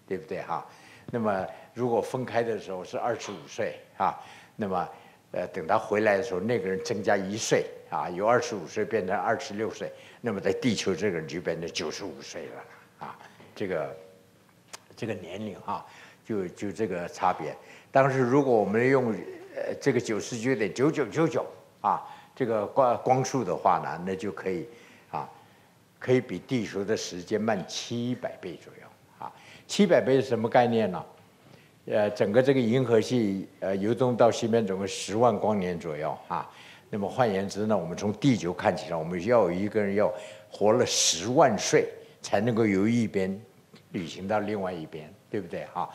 对不对哈？那么如果分开的时候是二十五岁啊，那么呃等他回来的时候，那个人增加一岁啊，由二十五岁变成二十六岁。那么在地球这个人就变成九十五岁了啊，这个这个年龄哈，就就这个差别。但是如果我们用呃这个九十九点九九九九啊这个光光速的话呢，那就可以，可以比地球的时间慢七百倍左右啊。七百倍是什么概念呢？呃，整个这个银河系呃由东到西边总共十万光年左右啊。那么换言之呢，我们从地球看起来，我们要有一个人要活了十万岁，才能够由一边旅行到另外一边，对不对哈？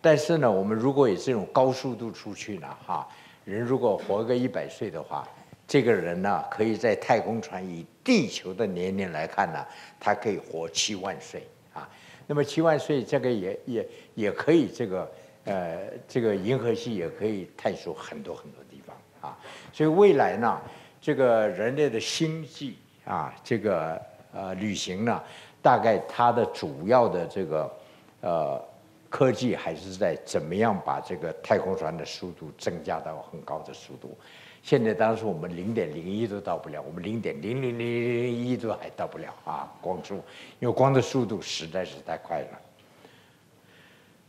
但是呢，我们如果以这种高速度出去呢，哈，人如果活个一百岁的话，这个人呢，可以在太空船以地球的年龄来看呢，他可以活七万岁啊。那么七万岁，这个也也也可以，这个呃，这个银河系也可以探索很多很多地方啊。所以未来呢，这个人类的星际啊，这个呃旅行呢，大概它的主要的这个呃科技还是在怎么样把这个太空船的速度增加到很高的速度。现在当时我们零点零一都到不了，我们零点零零零零一都还到不了啊，光速，因为光的速度实在是太快了。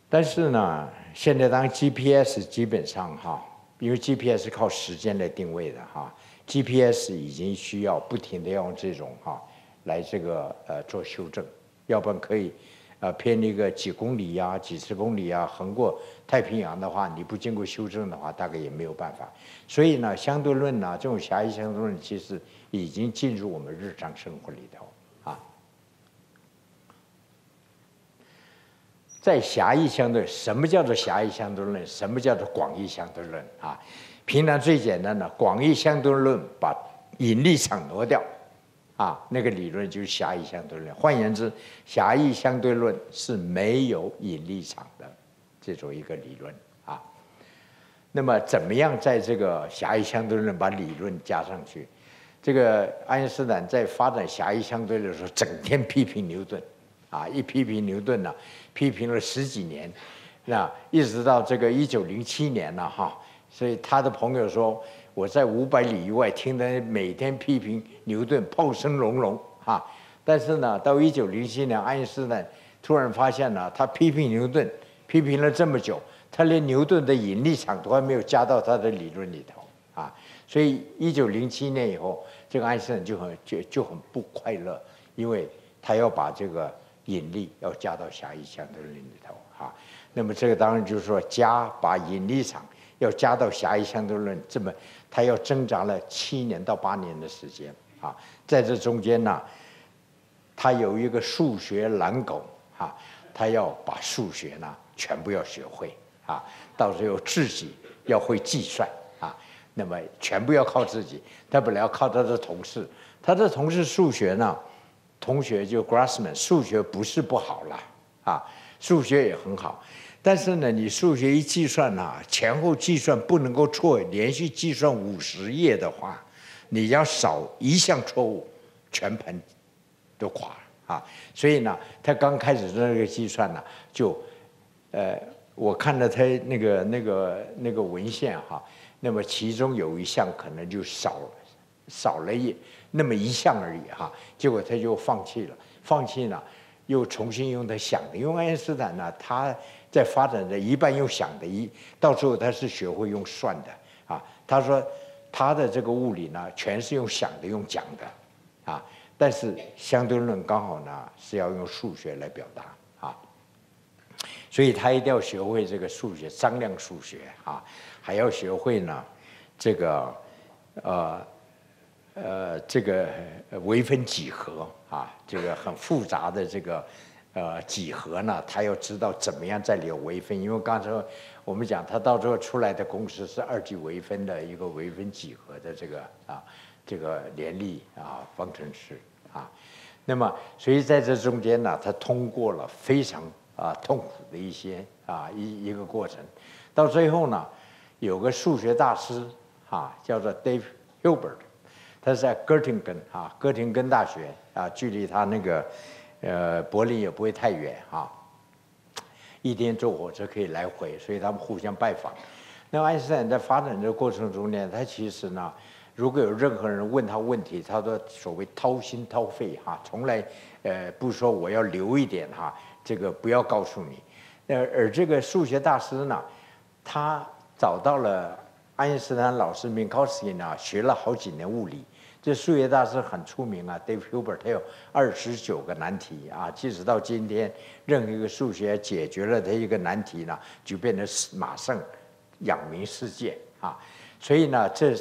但是呢，现在当 GPS 基本上哈。因为 GPS 是靠时间来定位的哈，GPS 已经需要不停的用这种哈来这个呃做修正，要不然可以呃偏离个几公里呀、几十公里呀，横过太平洋的话，你不经过修正的话，大概也没有办法。所以呢，相对论呢，这种狭义相对论其实已经进入我们日常生活里头啊。在狭义相对，什么叫做狭义相对论？什么叫做广义相对论？啊，平常最简单的广义相对论把引力场挪掉，啊，那个理论就是狭义相对论。换言之，狭义相对论是没有引力场的这种一个理论啊。那么，怎么样在这个狭义相对论把理论加上去？这个爱因斯坦在发展狭义相对论的时候，整天批评牛顿。啊，一批评牛顿呢，批评了十几年，那一直到这个一九零七年了哈，所以他的朋友说，我在五百里以外听他每天批评牛顿，炮声隆隆哈。但是呢，到一九零七年，爱因斯坦突然发现了，他批评牛顿，批评了这么久，他连牛顿的引力场都还没有加到他的理论里头啊。所以一九零七年以后，这个爱因斯坦就很就就很不快乐，因为他要把这个。引力要加到狭义相对论里头哈，那么这个当然就是说加把引力场要加到狭义相对论，这么他要挣扎了七年到八年的时间啊，在这中间呢，他有一个数学懒狗啊，他要把数学呢全部要学会啊，到时候自己要会计算啊，那么全部要靠自己，他本来要靠他的同事，他的同事数学呢。同学就 Grassman 数学不是不好了啊，数学也很好，但是呢，你数学一计算呐、前后计算不能够错，连续计算五十页的话，你要少一项错误，全盘都垮了啊！所以呢，他刚开始的那个计算呢，就，呃，我看了他那个那个那个文献哈，那么其中有一项可能就少少了一那么一项而已哈，结果他就放弃了，放弃了，又重新用他想的，因为爱因斯坦呢，他在发展的一半用想的，一到最后他是学会用算的啊。他说他的这个物理呢，全是用想的，用讲的啊。但是相对论刚好呢是要用数学来表达，所以他一定要学会这个数学，张量数学啊，还要学会呢这个呃呃这个呃微分几何啊，这个很复杂的这个呃几何呢，他要知道怎么样在里有微分，因为刚才我们讲他到最后出来的公式是二级微分的一个微分几何的这个啊。这个联立啊方程式啊，那么所以在这中间呢，他通过了非常啊痛苦的一些啊一一个过程，到最后呢，有个数学大师啊叫做 Dave Hilbert，他是在哥廷根啊哥廷根大学啊，距离他那个呃柏林也不会太远啊，一天坐火车可以来回，所以他们互相拜访。那爱因斯坦在发展这个过程中呢，他其实呢。如果有任何人问他问题，他说所谓掏心掏肺哈，从来呃不说我要留一点哈，这个不要告诉你。呃，而这个数学大师呢，他找到了爱因斯坦老师 Minkowski 呢，学了好几年物理。这数学大师很出名啊，Dave Hilbert 他有二十九个难题啊，即使到今天，任何一个数学解决了他一个难题呢，就变成马上扬名世界啊。所以呢，这。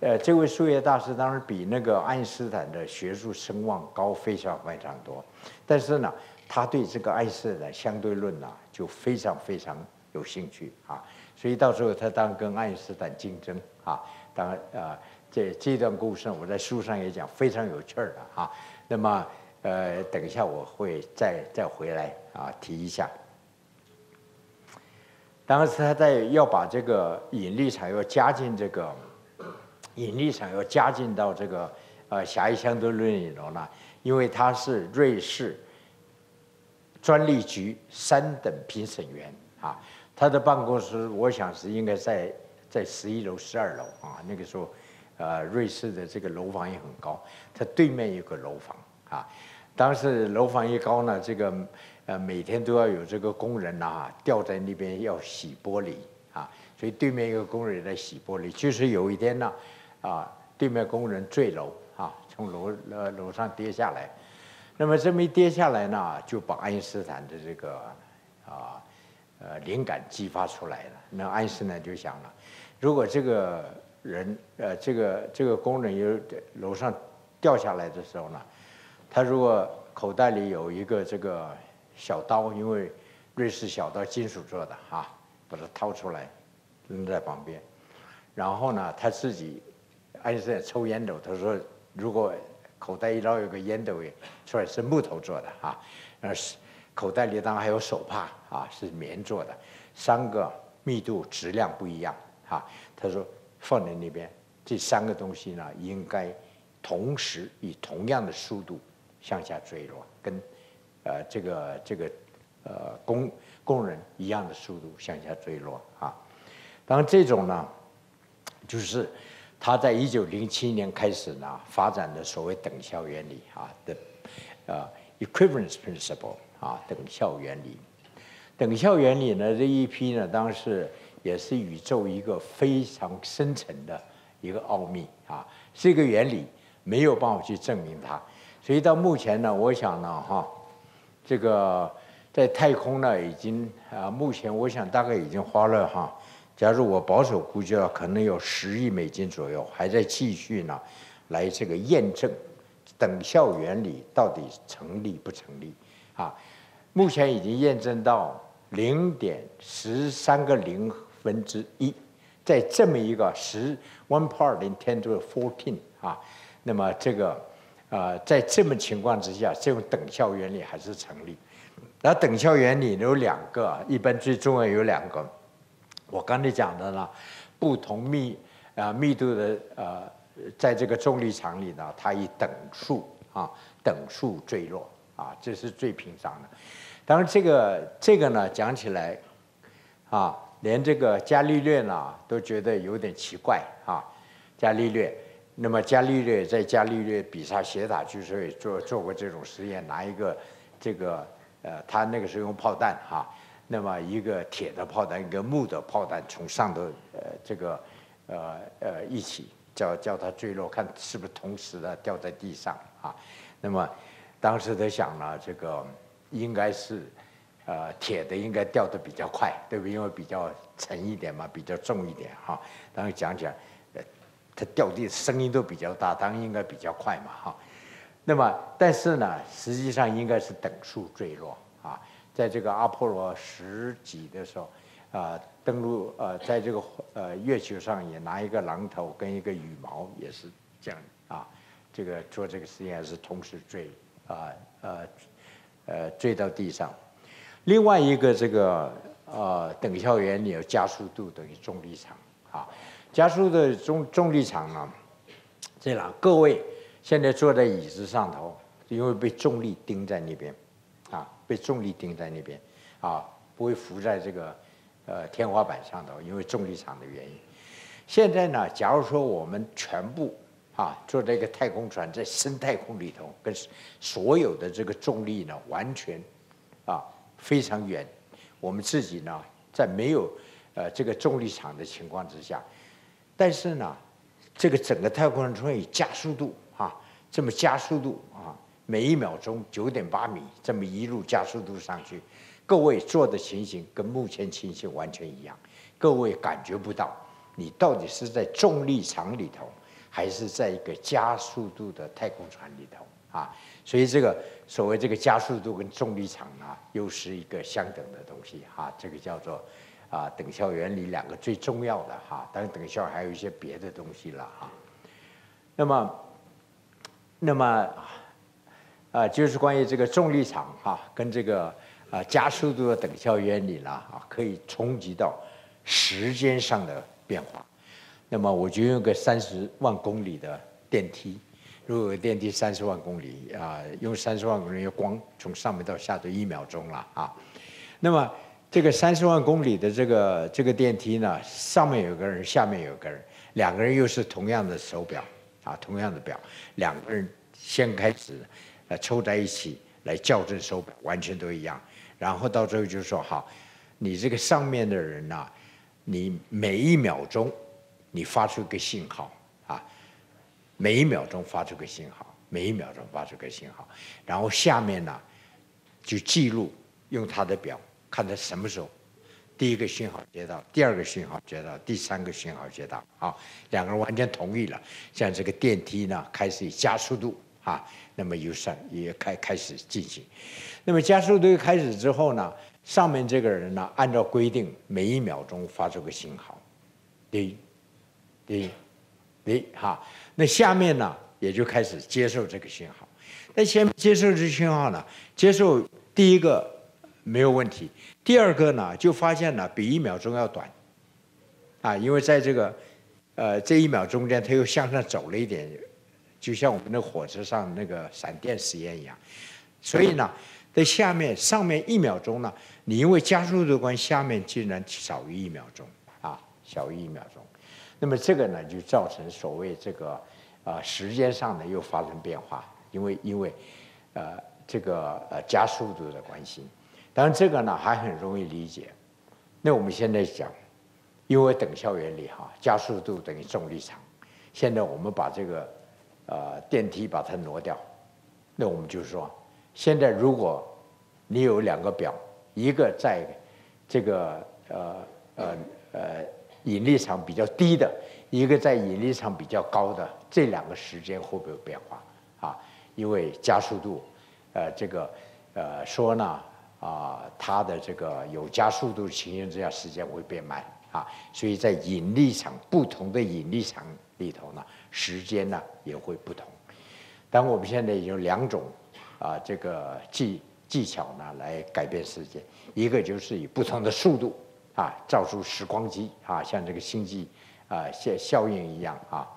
呃，这位数学大师当然比那个爱因斯坦的学术声望高非常非常多，但是呢，他对这个爱因斯坦相对论呢就非常非常有兴趣啊，所以到时候他当跟爱因斯坦竞争啊，当然啊，这这段故事我在书上也讲非常有趣儿的啊，那么呃，等一下我会再再回来啊提一下。当时他在要把这个引力场要加进这个。引力场要加进到这个呃狭义相对论里头呢，因为他是瑞士专利局三等评审员啊，他的办公室我想是应该在在十一楼、十二楼啊。那个时候，呃，瑞士的这个楼房也很高，他对面有个楼房啊。当时楼房一高呢，这个呃每天都要有这个工人呐吊在那边要洗玻璃啊，所以对面一个工人也在洗玻璃。就是有一天呢。啊，对面工人坠楼啊，从楼呃楼上跌下来，那么这么一跌下来呢，就把爱因斯坦的这个啊呃灵感激发出来了。那爱因斯坦就想了，如果这个人呃这个这个工人由楼上掉下来的时候呢，他如果口袋里有一个这个小刀，因为瑞士小刀金属做的哈，把它掏出来扔在旁边，然后呢他自己。爱因斯坦抽烟斗，他说：“如果口袋一捞有个烟斗，出来是木头做的哈，呃是口袋里当然还有手帕啊，是棉做的，三个密度质量不一样哈。他说放在那边，这三个东西呢应该同时以同样的速度向下坠落，跟呃这个这个呃工工人一样的速度向下坠落啊。当然这种呢，就是。他在一九零七年开始呢，发展的所谓等效原理啊的，呃，equivalence principle 啊，等效原理。等效原理呢，这一批呢，当时也是宇宙一个非常深层的一个奥秘啊，这个原理没有办法去证明它，所以到目前呢，我想呢，哈，这个在太空呢，已经啊，目前我想大概已经花了哈。假如我保守估计啊，可能有十亿美金左右，还在继续呢，来这个验证等效原理到底成立不成立啊？目前已经验证到零点十三个零分之一，在这么一个十 one part in ten to fourteen 啊，那么这个啊，在这么情况之下，这种等效原理还是成立。那等效原理有两个，一般最重要有两个。我刚才讲的呢，不同密啊密度的呃，在这个重力场里呢，它以等数啊等数坠落啊，这是最平常的。当然，这个这个呢讲起来啊，连这个伽利略呢都觉得有点奇怪啊。伽利略，那么伽利略在伽利略比萨斜塔据说也做做过这种实验，拿一个这个。呃，他那个时候用炮弹哈，那么一个铁的炮弹，一个木的炮弹从上头呃这个呃呃一起叫叫它坠落，看是不是同时的掉在地上啊？那么当时他想呢，这个应该是呃铁的应该掉的比较快，对不？因为比较沉一点嘛，比较重一点哈。当时讲讲，呃，它掉地声音都比较大，当然应该比较快嘛哈。那么，但是呢，实际上应该是等速坠落。在这个阿波罗十几的时候，啊，登陆呃，在这个呃月球上也拿一个榔头跟一个羽毛，也是这样啊。这个做这个实验是同时坠啊呃呃坠到地上。另外一个这个呃等效原理有加速度等于重力场啊。加速的重重力场呢，这样各位。现在坐在椅子上头，因为被重力钉在那边，啊，被重力钉在那边，啊，不会浮在这个呃天花板上头，因为重力场的原因。现在呢，假如说我们全部啊坐在一个太空船在深太空里头，跟所有的这个重力呢完全啊非常远，我们自己呢在没有呃这个重力场的情况之下，但是呢，这个整个太空船以加速度啊。这么加速度啊，每一秒钟九点八米，这么一路加速度上去，各位做的情形跟目前情形完全一样，各位感觉不到你到底是在重力场里头，还是在一个加速度的太空船里头啊？所以这个所谓这个加速度跟重力场呢，又是一个相等的东西哈。这个叫做啊等效原理两个最重要的哈，当然等效还有一些别的东西了哈。那么。那么，啊，就是关于这个重力场哈，跟这个啊加速度的等效原理啦，啊，可以冲击到时间上的变化。那么，我就用个三十万公里的电梯，如果电梯三十万公里啊，用三十万公里光从上面到下头一秒钟了啊。那么，这个三十万公里的这个这个电梯呢，上面有个人，下面有个人，两个人又是同样的手表。啊，同样的表，两个人先开始，呃，凑在一起来校正手表，完全都一样。然后到最后就说，好，你这个上面的人呐，你每一秒钟你发出个信号啊，每一秒钟发出个信号，每一秒钟发出个信号。然后下面呢，就记录用他的表，看他什么时候。第一个信号接到，第二个信号接到，第三个信号接到，啊，两个人完全同意了。像这个电梯呢，开始以加速度，啊，那么有上也开开始进行。那么加速度开始之后呢，上面这个人呢，按照规定，每一秒钟发出个信号，滴，滴，滴，哈。那下面呢，也就开始接受这个信号。那先接受这信号呢，接受第一个。没有问题。第二个呢，就发现呢，比一秒钟要短，啊，因为在这个，呃，这一秒钟间，它又向上走了一点，就像我们的火车上那个闪电实验一样。所以呢，在下面上面一秒钟呢，你因为加速度关系，下面竟然少于一秒钟，啊，小于一秒钟。那么这个呢，就造成所谓这个，啊，时间上呢又发生变化，因为因为，呃，这个呃加速度的关系。当然，这个呢还很容易理解。那我们现在讲，因为等效原理哈，加速度等于重力场。现在我们把这个呃电梯把它挪掉，那我们就说，现在如果你有两个表，一个在这个呃呃呃引力场比较低的，一个在引力场比较高的，这两个时间会不会有变化啊？因为加速度，呃，这个呃说呢。啊，它的这个有加速度情形之下，时间会变慢啊，所以在引力场不同的引力场里头呢，时间呢也会不同。但我们现在有两种啊，这个技技巧呢来改变世界。一个就是以不同的速度啊造出时光机啊，像这个星际啊效效应一样啊。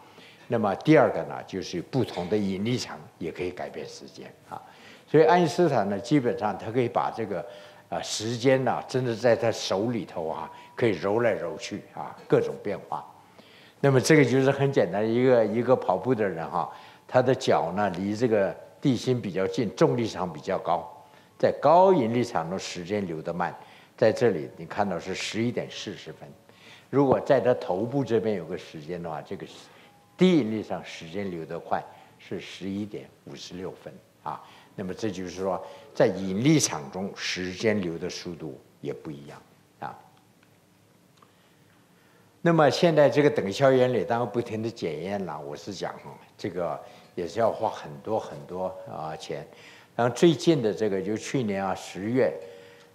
那么第二个呢，就是不同的引力场也可以改变时间啊。所以爱因斯坦呢，基本上他可以把这个啊时间呢，真的在他手里头啊，可以揉来揉去啊，各种变化。那么这个就是很简单，一个一个跑步的人哈，他的脚呢离这个地心比较近，重力场比较高，在高引力场中时间流得慢。在这里你看到是十一点四十分，如果在他头部这边有个时间的话，这个低引力上时间流得快，是十一点五十六分啊。那么这就是说，在引力场中，时间流的速度也不一样。那么现在这个等效原理当然不停的检验了，我是讲这个也是要花很多很多啊钱。然后最近的这个就去年啊十月，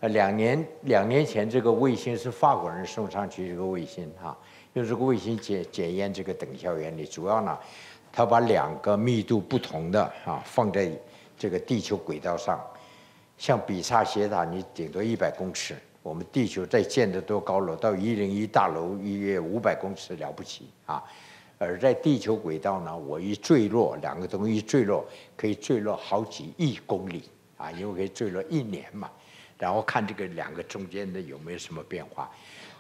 呃两年两年前这个卫星是法国人送上去这个卫星哈，用这个卫星检检验这个等效原理，主要呢，他把两个密度不同的啊放在。这个地球轨道上，像比萨斜塔，你顶多一百公尺。我们地球在建的多高楼？到一零一大楼，一约五百公尺了不起啊！而在地球轨道呢，我一坠落，两个东西一坠落，可以坠落好几亿公里啊，因为可以坠落一年嘛。然后看这个两个中间的有没有什么变化。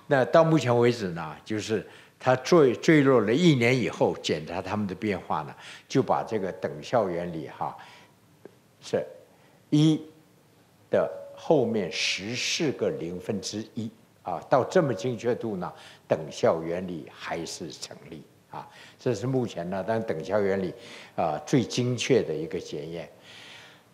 那到目前为止呢，就是它坠坠落了一年以后，检查它们的变化呢，就把这个等效原理哈。是一的后面十四个零分之一啊，到这么精确度呢，等效原理还是成立啊。这是目前呢，当等效原理啊最精确的一个检验。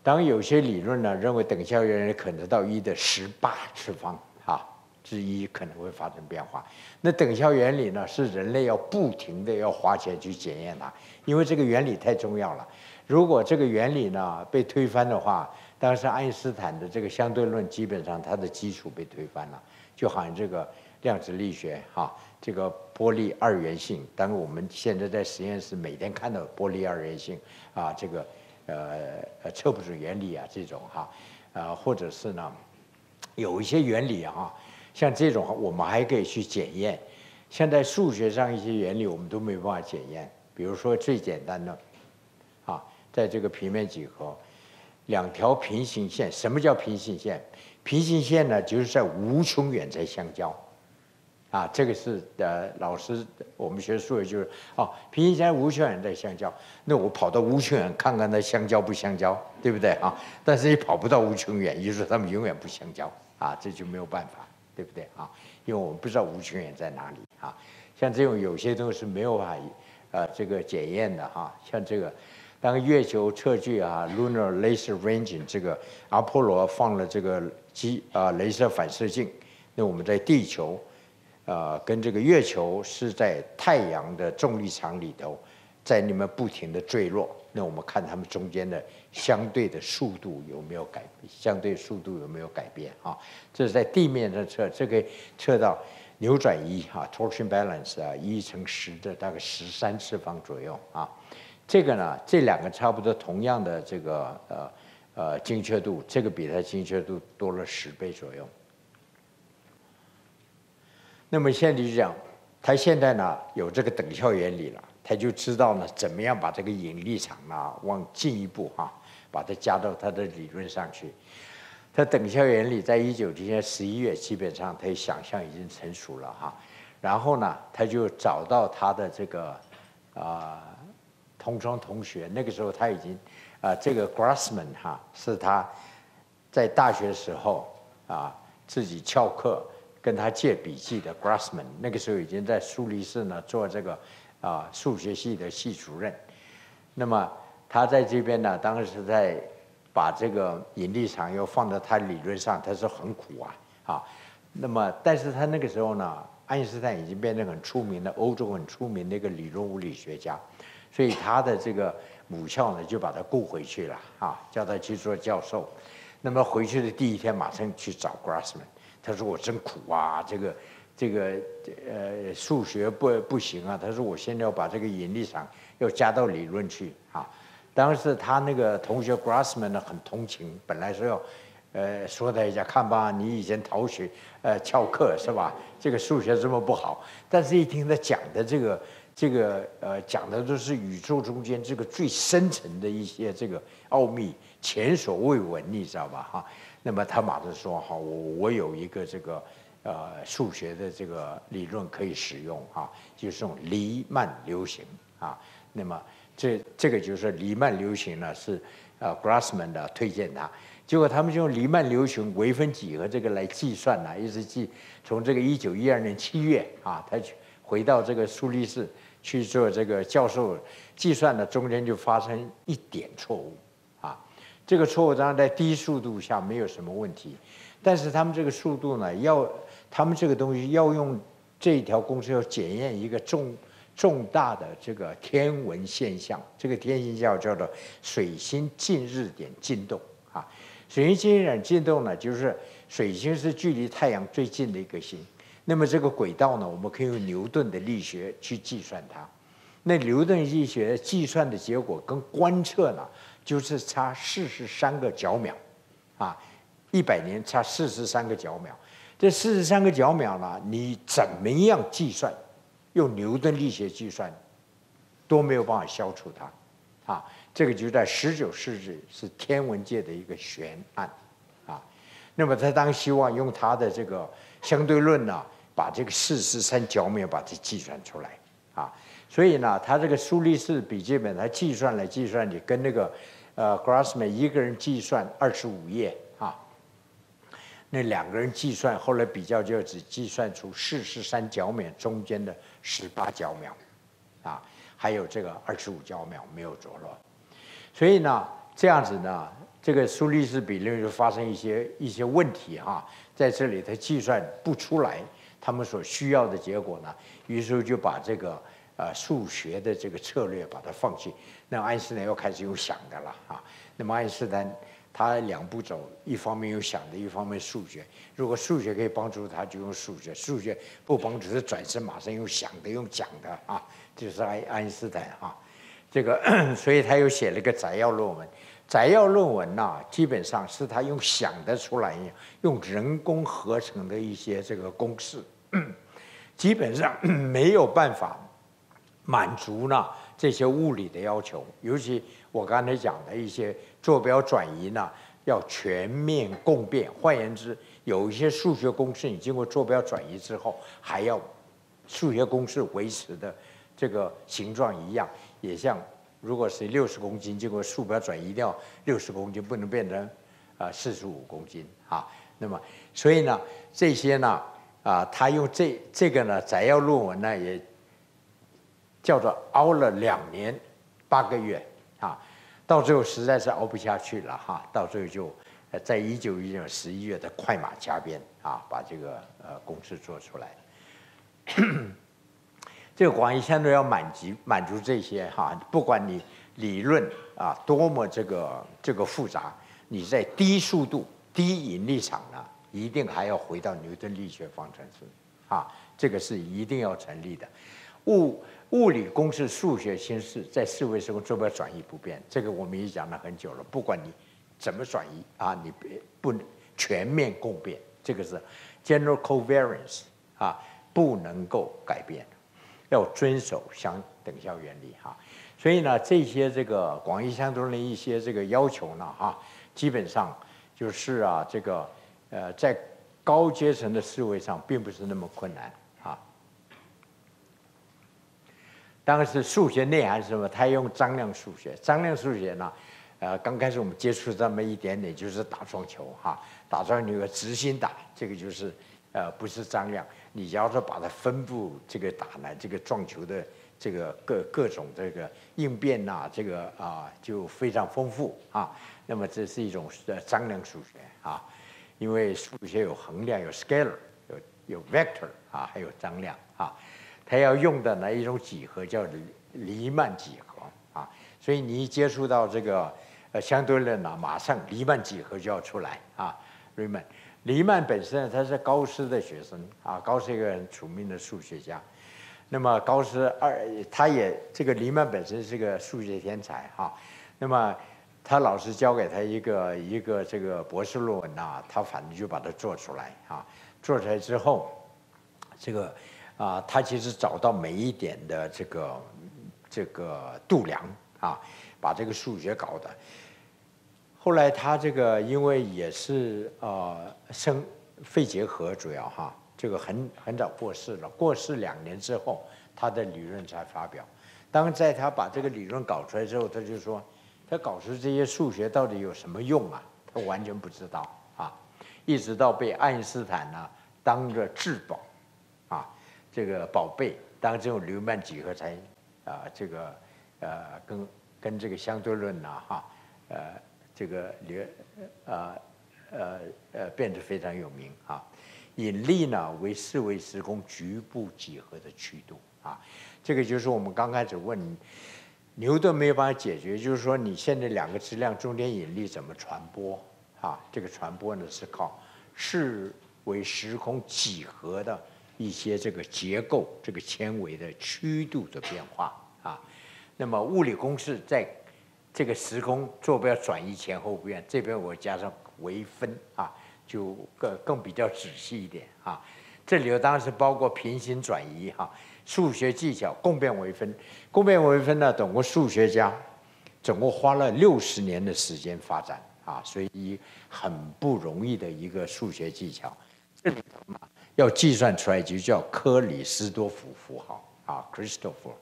当有些理论呢认为等效原理可能到一的十八次方啊之一可能会发生变化。那等效原理呢是人类要不停的要花钱去检验它，因为这个原理太重要了。如果这个原理呢被推翻的话，当时爱因斯坦的这个相对论基本上它的基础被推翻了，就好像这个量子力学哈，这个波粒二元性，当我们现在在实验室每天看到波粒二元性啊，这个呃呃测不准原理啊这种哈，呃或者是呢有一些原理啊，像这种我们还可以去检验，现在数学上一些原理我们都没办法检验，比如说最简单的啊。在这个平面几何，两条平行线，什么叫平行线？平行线呢，就是在无穷远在相交，啊，这个是呃，老师我们学数学就是哦，平行线无穷远在相交，那我跑到无穷远看看它相交不相交，对不对啊？但是你跑不到无穷远，也就是说它们永远不相交，啊，这就没有办法，对不对啊？因为我们不知道无穷远在哪里啊。像这种有些东西是没有法呃这个检验的哈，像这个。当月球测距啊，Lunar Laser Ranging 这个阿波罗放了这个机啊，镭射反射镜。那我们在地球，呃，跟这个月球是在太阳的重力场里头，在你们不停的坠落。那我们看它们中间的相对的速度有没有改，相对速度有没有改变啊？这是在地面上测，这个测到扭转一哈，torsion balance 啊，一乘十的大概十三次方左右啊。这个呢，这两个差不多同样的这个呃呃精确度，这个比它精确度多了十倍左右。那么现在就讲，他现在呢有这个等效原理了，他就知道呢怎么样把这个引力场啊往进一步哈，把它加到他的理论上去。他等效原理在一九七年十一月基本上他想象已经成熟了哈，然后呢他就找到他的这个啊。同窗同学，那个时候他已经，啊，这个 Grassman 哈是他在大学时候啊自己翘课跟他借笔记的 Grassman，那个时候已经在苏黎世呢做这个啊数学系的系主任。那么他在这边呢，当时在把这个引力场又放到他理论上，他说很苦啊啊。那么但是他那个时候呢，爱因斯坦已经变成很出名的欧洲很出名的一个理论物理学家。所以他的这个母校呢，就把他雇回去了啊，叫他去做教授。那么回去的第一天，马上去找 Grassman，他说：“我真苦啊，这个这个呃数学不不行啊。”他说：“我现在要把这个引力场要加到理论去啊。”当时他那个同学 Grassman 呢很同情，本来说要呃，说他一下，看吧，你以前逃学，呃，翘课是吧？这个数学这么不好，但是一听他讲的这个，这个，呃，讲的都是宇宙中间这个最深层的一些这个奥秘，前所未闻，你知道吧？哈，那么他马上说，哈，我我有一个这个，呃，数学的这个理论可以使用，哈，就是用黎曼流行，啊，那么这这个就是黎曼流行呢，是呃，Grassman 的推荐他。结果他们就用黎曼流行微分几何这个来计算呢，一直计从这个一九一二年七月啊，他去回到这个苏黎世去做这个教授计算的，中间就发生一点错误啊。这个错误当然在低速度下没有什么问题，但是他们这个速度呢，要他们这个东西要用这一条公式要检验一个重重大的这个天文现象，这个天现象叫做水星近日点进动啊。水星近日点进动呢，就是水星是距离太阳最近的一个星。那么这个轨道呢，我们可以用牛顿的力学去计算它。那牛顿力学计算的结果跟观测呢，就是差四十三个角秒，啊，一百年差四十三个角秒。这四十三个角秒呢，你怎么样计算，用牛顿力学计算，都没有办法消除它，啊。这个就在十九世纪是天文界的一个悬案，啊，那么他当希望用他的这个相对论呢，把这个四十三角秒把它计算出来，啊，所以呢，他这个苏黎世笔记本他计算来计算去，跟那个呃 Grassman 一个人计算二十五页啊，那两个人计算后来比较就只计算出四十三角秒中间的十八角秒，啊，还有这个二十五角秒没有着落。所以呢，这样子呢，这个苏黎世比例就发生一些一些问题哈，在这里它计算不出来他们所需要的结果呢，于是就把这个呃数学的这个策略把它放弃。那爱因斯坦又开始用想的了啊。那么爱因斯坦他两步走，一方面用想的，一方面数学。如果数学可以帮助他，就用数学；数学不帮助，他转身马上用想的，用讲的啊，就是爱爱因斯坦啊。这个，所以他又写了一个摘要论文。摘要论文呐，基本上是他用想的出来，用人工合成的一些这个公式，基本上没有办法满足呢这些物理的要求。尤其我刚才讲的一些坐标转移呢，要全面共变。换言之，有一些数学公式，你经过坐标转移之后，还要数学公式维持的这个形状一样。也像，如果是六十公斤，经过坐标转移，一定要六十公斤，不能变成啊四十五公斤啊。那么，所以呢，这些呢，啊，他用这这个呢摘要论文呢，也叫做熬了两年八个月啊，到最后实在是熬不下去了哈，到最后就在一九一九年十一月的快马加鞭啊，把这个呃公式做出来。这个广义相对要满足满足这些哈，不管你理论啊多么这个这个复杂，你在低速度、低引力场呢，一定还要回到牛顿力学方程式啊，这个是一定要成立的。物物理公式、数学形式在四维时空坐标转移不变，这个我们也讲了很久了。不管你怎么转移啊，你别不全面共变，这个是 general covariance 啊，不能够改变。要遵守相等效原理哈，所以呢，这些这个广义相对论的一些这个要求呢哈，基本上就是啊，这个呃，在高阶层的思维上并不是那么困难啊。当时数学内涵是什么？他用张量数学，张量数学呢，呃，刚开始我们接触这么一点点，就是打撞球哈，打撞球直心打，这个就是呃，不是张量。你要是把它分布这个打呢，这个撞球的这个各各种这个应变呐，这个啊就非常丰富啊。那么这是一种呃张量数学啊，因为数学有衡量，有 scalar，有有 vector 啊，还有张量啊。它要用的呢一种几何叫黎曼几何啊，所以你一接触到这个呃相对论呢，马上黎曼几何就要出来啊，黎曼。黎曼本身他是高斯的学生啊，高斯一个很出名的数学家。那么高斯二，他也这个黎曼本身是个数学天才哈。那么他老师交给他一个一个这个博士论文呐，他反正就把它做出来啊。做出来之后，这个啊，他其实找到每一点的这个这个度量啊，把这个数学搞的。后来他这个因为也是呃生肺结核主要哈，这个很很早过世了。过世两年之后，他的理论才发表。当在他把这个理论搞出来之后，他就说。他搞出这些数学到底有什么用啊？他完全不知道啊！一直到被爱因斯坦呢当着至宝，啊，这个宝贝，当这种黎曼几何才啊，这个呃，跟跟这个相对论呐，哈，呃，这个流呃呃呃变得非常有名啊。引力呢为四维时空局部几何的曲度啊，这个就是我们刚开始问。牛顿没有办法解决，就是说你现在两个质量中间引力怎么传播？啊，这个传播呢是靠四维时空几何的一些这个结构，这个纤维的曲度的变化啊。那么物理公式在这个时空坐标转移前后不变，这边我加上微分啊，就更更比较仔细一点啊。这里头当然是包括平行转移哈。数学技巧共变微分，共变微分呢，总共数学家总共花了六十年的时间发展啊，所以很不容易的一个数学技巧。这里头嘛，要计算出来就叫克里斯多夫符号啊，Christopher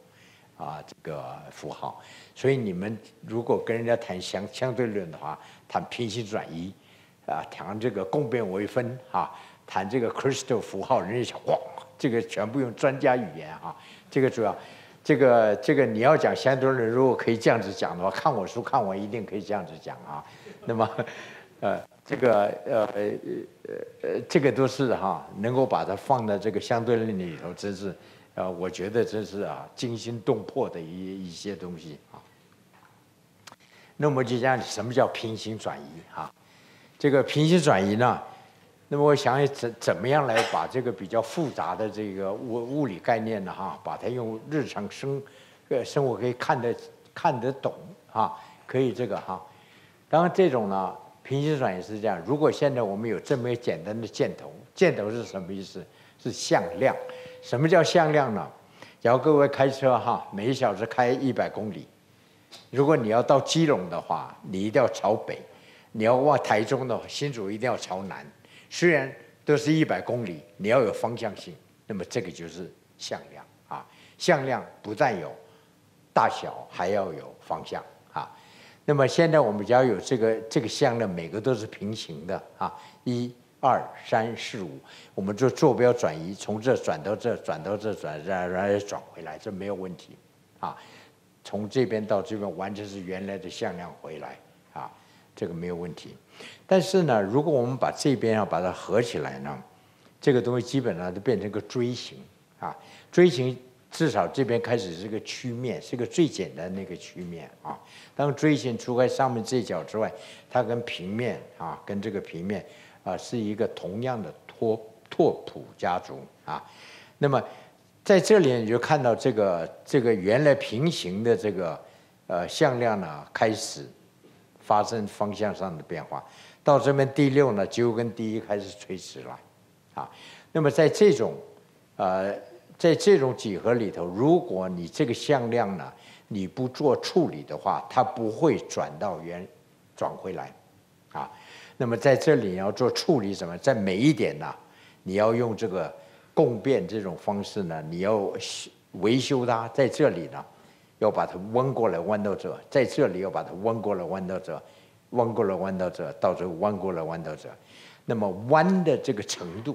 啊这个符号。所以你们如果跟人家谈相相对论的话，谈平行转移啊，谈这个共变微分啊，谈这个 Christopher 符号，人家想哇。这个全部用专家语言啊，这个主要，这个这个你要讲相对论，如果可以这样子讲的话，看我书看完一定可以这样子讲啊。那么，呃，这个呃呃呃这个都是哈，能够把它放在这个相对论里头，真是，呃，我觉得真是啊惊心动魄的一一些东西啊。那么就讲什么叫平行转移哈？这个平行转移呢？那么我想怎怎么样来把这个比较复杂的这个物物理概念呢？哈，把它用日常生，呃，生活可以看得看得懂哈，可以这个哈。当然这种呢，平行转也是这样。如果现在我们有这么简单的箭头，箭头是什么意思？是向量。什么叫向量呢？假如各位开车哈，每小时开一百公里，如果你要到基隆的话，你一定要朝北；你要往台中的话新竹一定要朝南。虽然都是一百公里，你要有方向性，那么这个就是向量啊。向量不但有大小，还要有方向啊。那么现在我们只要有这个这个向量，每个都是平行的啊。一、二、三、四、五，我们做坐标转移，从这转到这，转到这，转然然后转回来，这没有问题啊。从这边到这边，完全是原来的向量回来啊，这个没有问题。但是呢，如果我们把这边要把它合起来呢，这个东西基本上就变成个锥形啊。锥形至少这边开始是个曲面，是个最简单的那个曲面啊。当锥形除开上面这角之外，它跟平面啊，跟这个平面啊是一个同样的拓拓扑家族啊。那么在这里你就看到这个这个原来平行的这个呃向量呢开始。发生方向上的变化，到这边第六呢，就跟第一开始垂直了，啊，那么在这种，呃，在这种几何里头，如果你这个向量呢，你不做处理的话，它不会转到原，转回来，啊，那么在这里要做处理什么？在每一点呢，你要用这个共变这种方式呢，你要维修它，在这里呢。要把它弯过来，弯到这，在这里要把它弯过来，弯到这，弯过来，弯到这，到这弯过来，弯到这。那么弯的这个程度，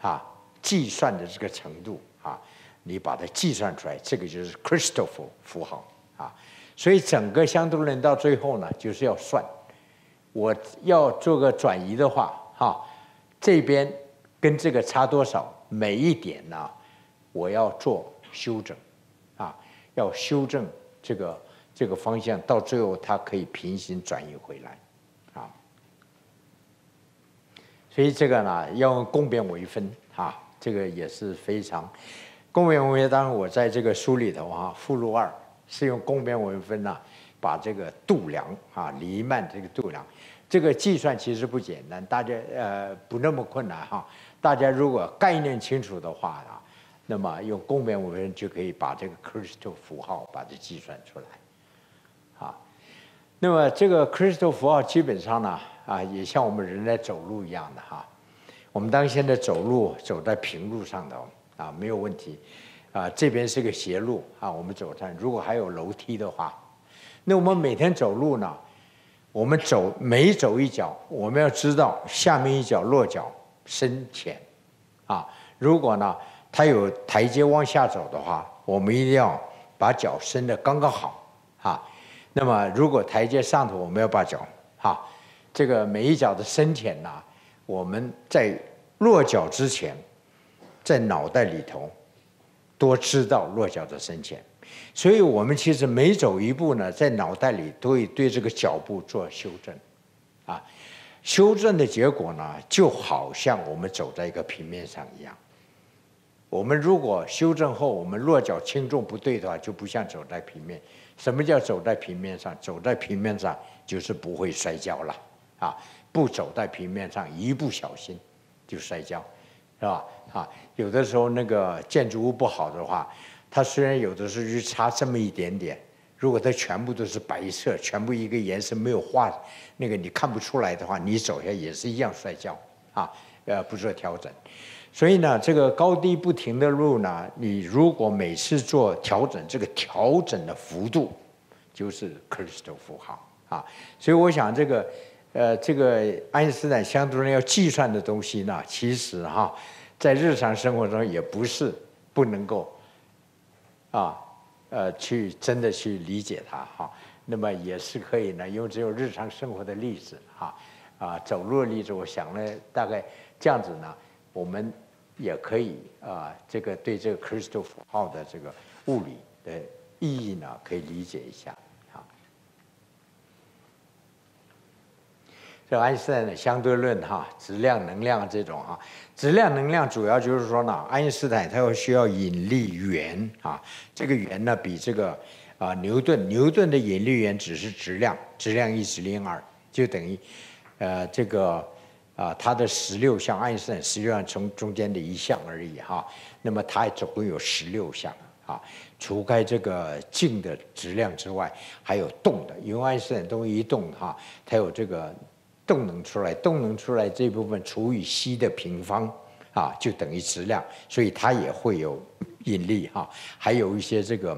啊，计算的这个程度啊，你把它计算出来，这个就是 Christopher 符号啊。所以整个相对论到最后呢，就是要算，我要做个转移的话，哈，这边跟这个差多少，每一点呢，我要做修整。啊要修正这个这个方向，到最后它可以平行转移回来，啊，所以这个呢要用共变微分啊，这个也是非常共变微分。当然我在这个书里头啊，附录二是用共变微分呢，把这个度量啊，黎曼这个度量，这个计算其实不简单，大家呃不那么困难哈。大家如果概念清楚的话啊，那么用共鸣微分就可以把这个 crystal 符号把它计算出来，啊，那么这个 crystal 符号基本上呢啊，也像我们人在走路一样的哈。我们当现在走路走在平路上头啊，没有问题，啊，这边是个斜路啊，我们走上，如果还有楼梯的话。那我们每天走路呢，我们走每走一脚，我们要知道下面一脚落脚深浅，啊，如果呢它有台阶往下走的话，我们一定要把脚伸的刚刚好，啊，那么如果台阶上头，我们要把脚，哈，这个每一脚的深浅呢，我们在落脚之前，在脑袋里头多知道落脚的深浅。所以我们其实每走一步呢，在脑袋里都会对这个脚步做修正，啊，修正的结果呢，就好像我们走在一个平面上一样。我们如果修正后，我们落脚轻重不对的话，就不像走在平面。什么叫走在平面上？走在平面上就是不会摔跤了，啊，不走在平面上，一不小心就摔跤，是吧？啊，有的时候那个建筑物不好的话。它虽然有的时候就差这么一点点，如果它全部都是白色，全部一个颜色没有画，那个你看不出来的话，你走下也是一样摔跤啊，呃，不做调整。所以呢，这个高低不停的路呢，你如果每次做调整，这个调整的幅度就是 crystal 符号啊。所以我想这个，呃，这个爱因斯坦相对论要计算的东西呢，其实哈，在日常生活中也不是不能够。啊，呃，去真的去理解它哈，那么也是可以呢，用只有日常生活的例子哈，啊，走路的例子，我想呢，大概这样子呢，我们也可以啊，这个对这个 crystal 符号的这个物理的意义呢，可以理解一下啊。这爱因斯坦的相对论哈，质量、能量这种哈，质量、能量主要就是说呢，爱因斯坦他要需要引力源啊，这个源呢比这个啊牛顿，牛顿的引力源只是质量，质量一、质量二，就等于呃这个啊它的十六项，爱因斯坦实际上从中间的一项而已哈，那么它总共有十六项啊，除开这个静的质量之外，还有动的，因为爱因斯坦东西一动哈，它有这个。动能出来，动能出来这部分除以 c 的平方啊，就等于质量，所以它也会有引力哈。还有一些这个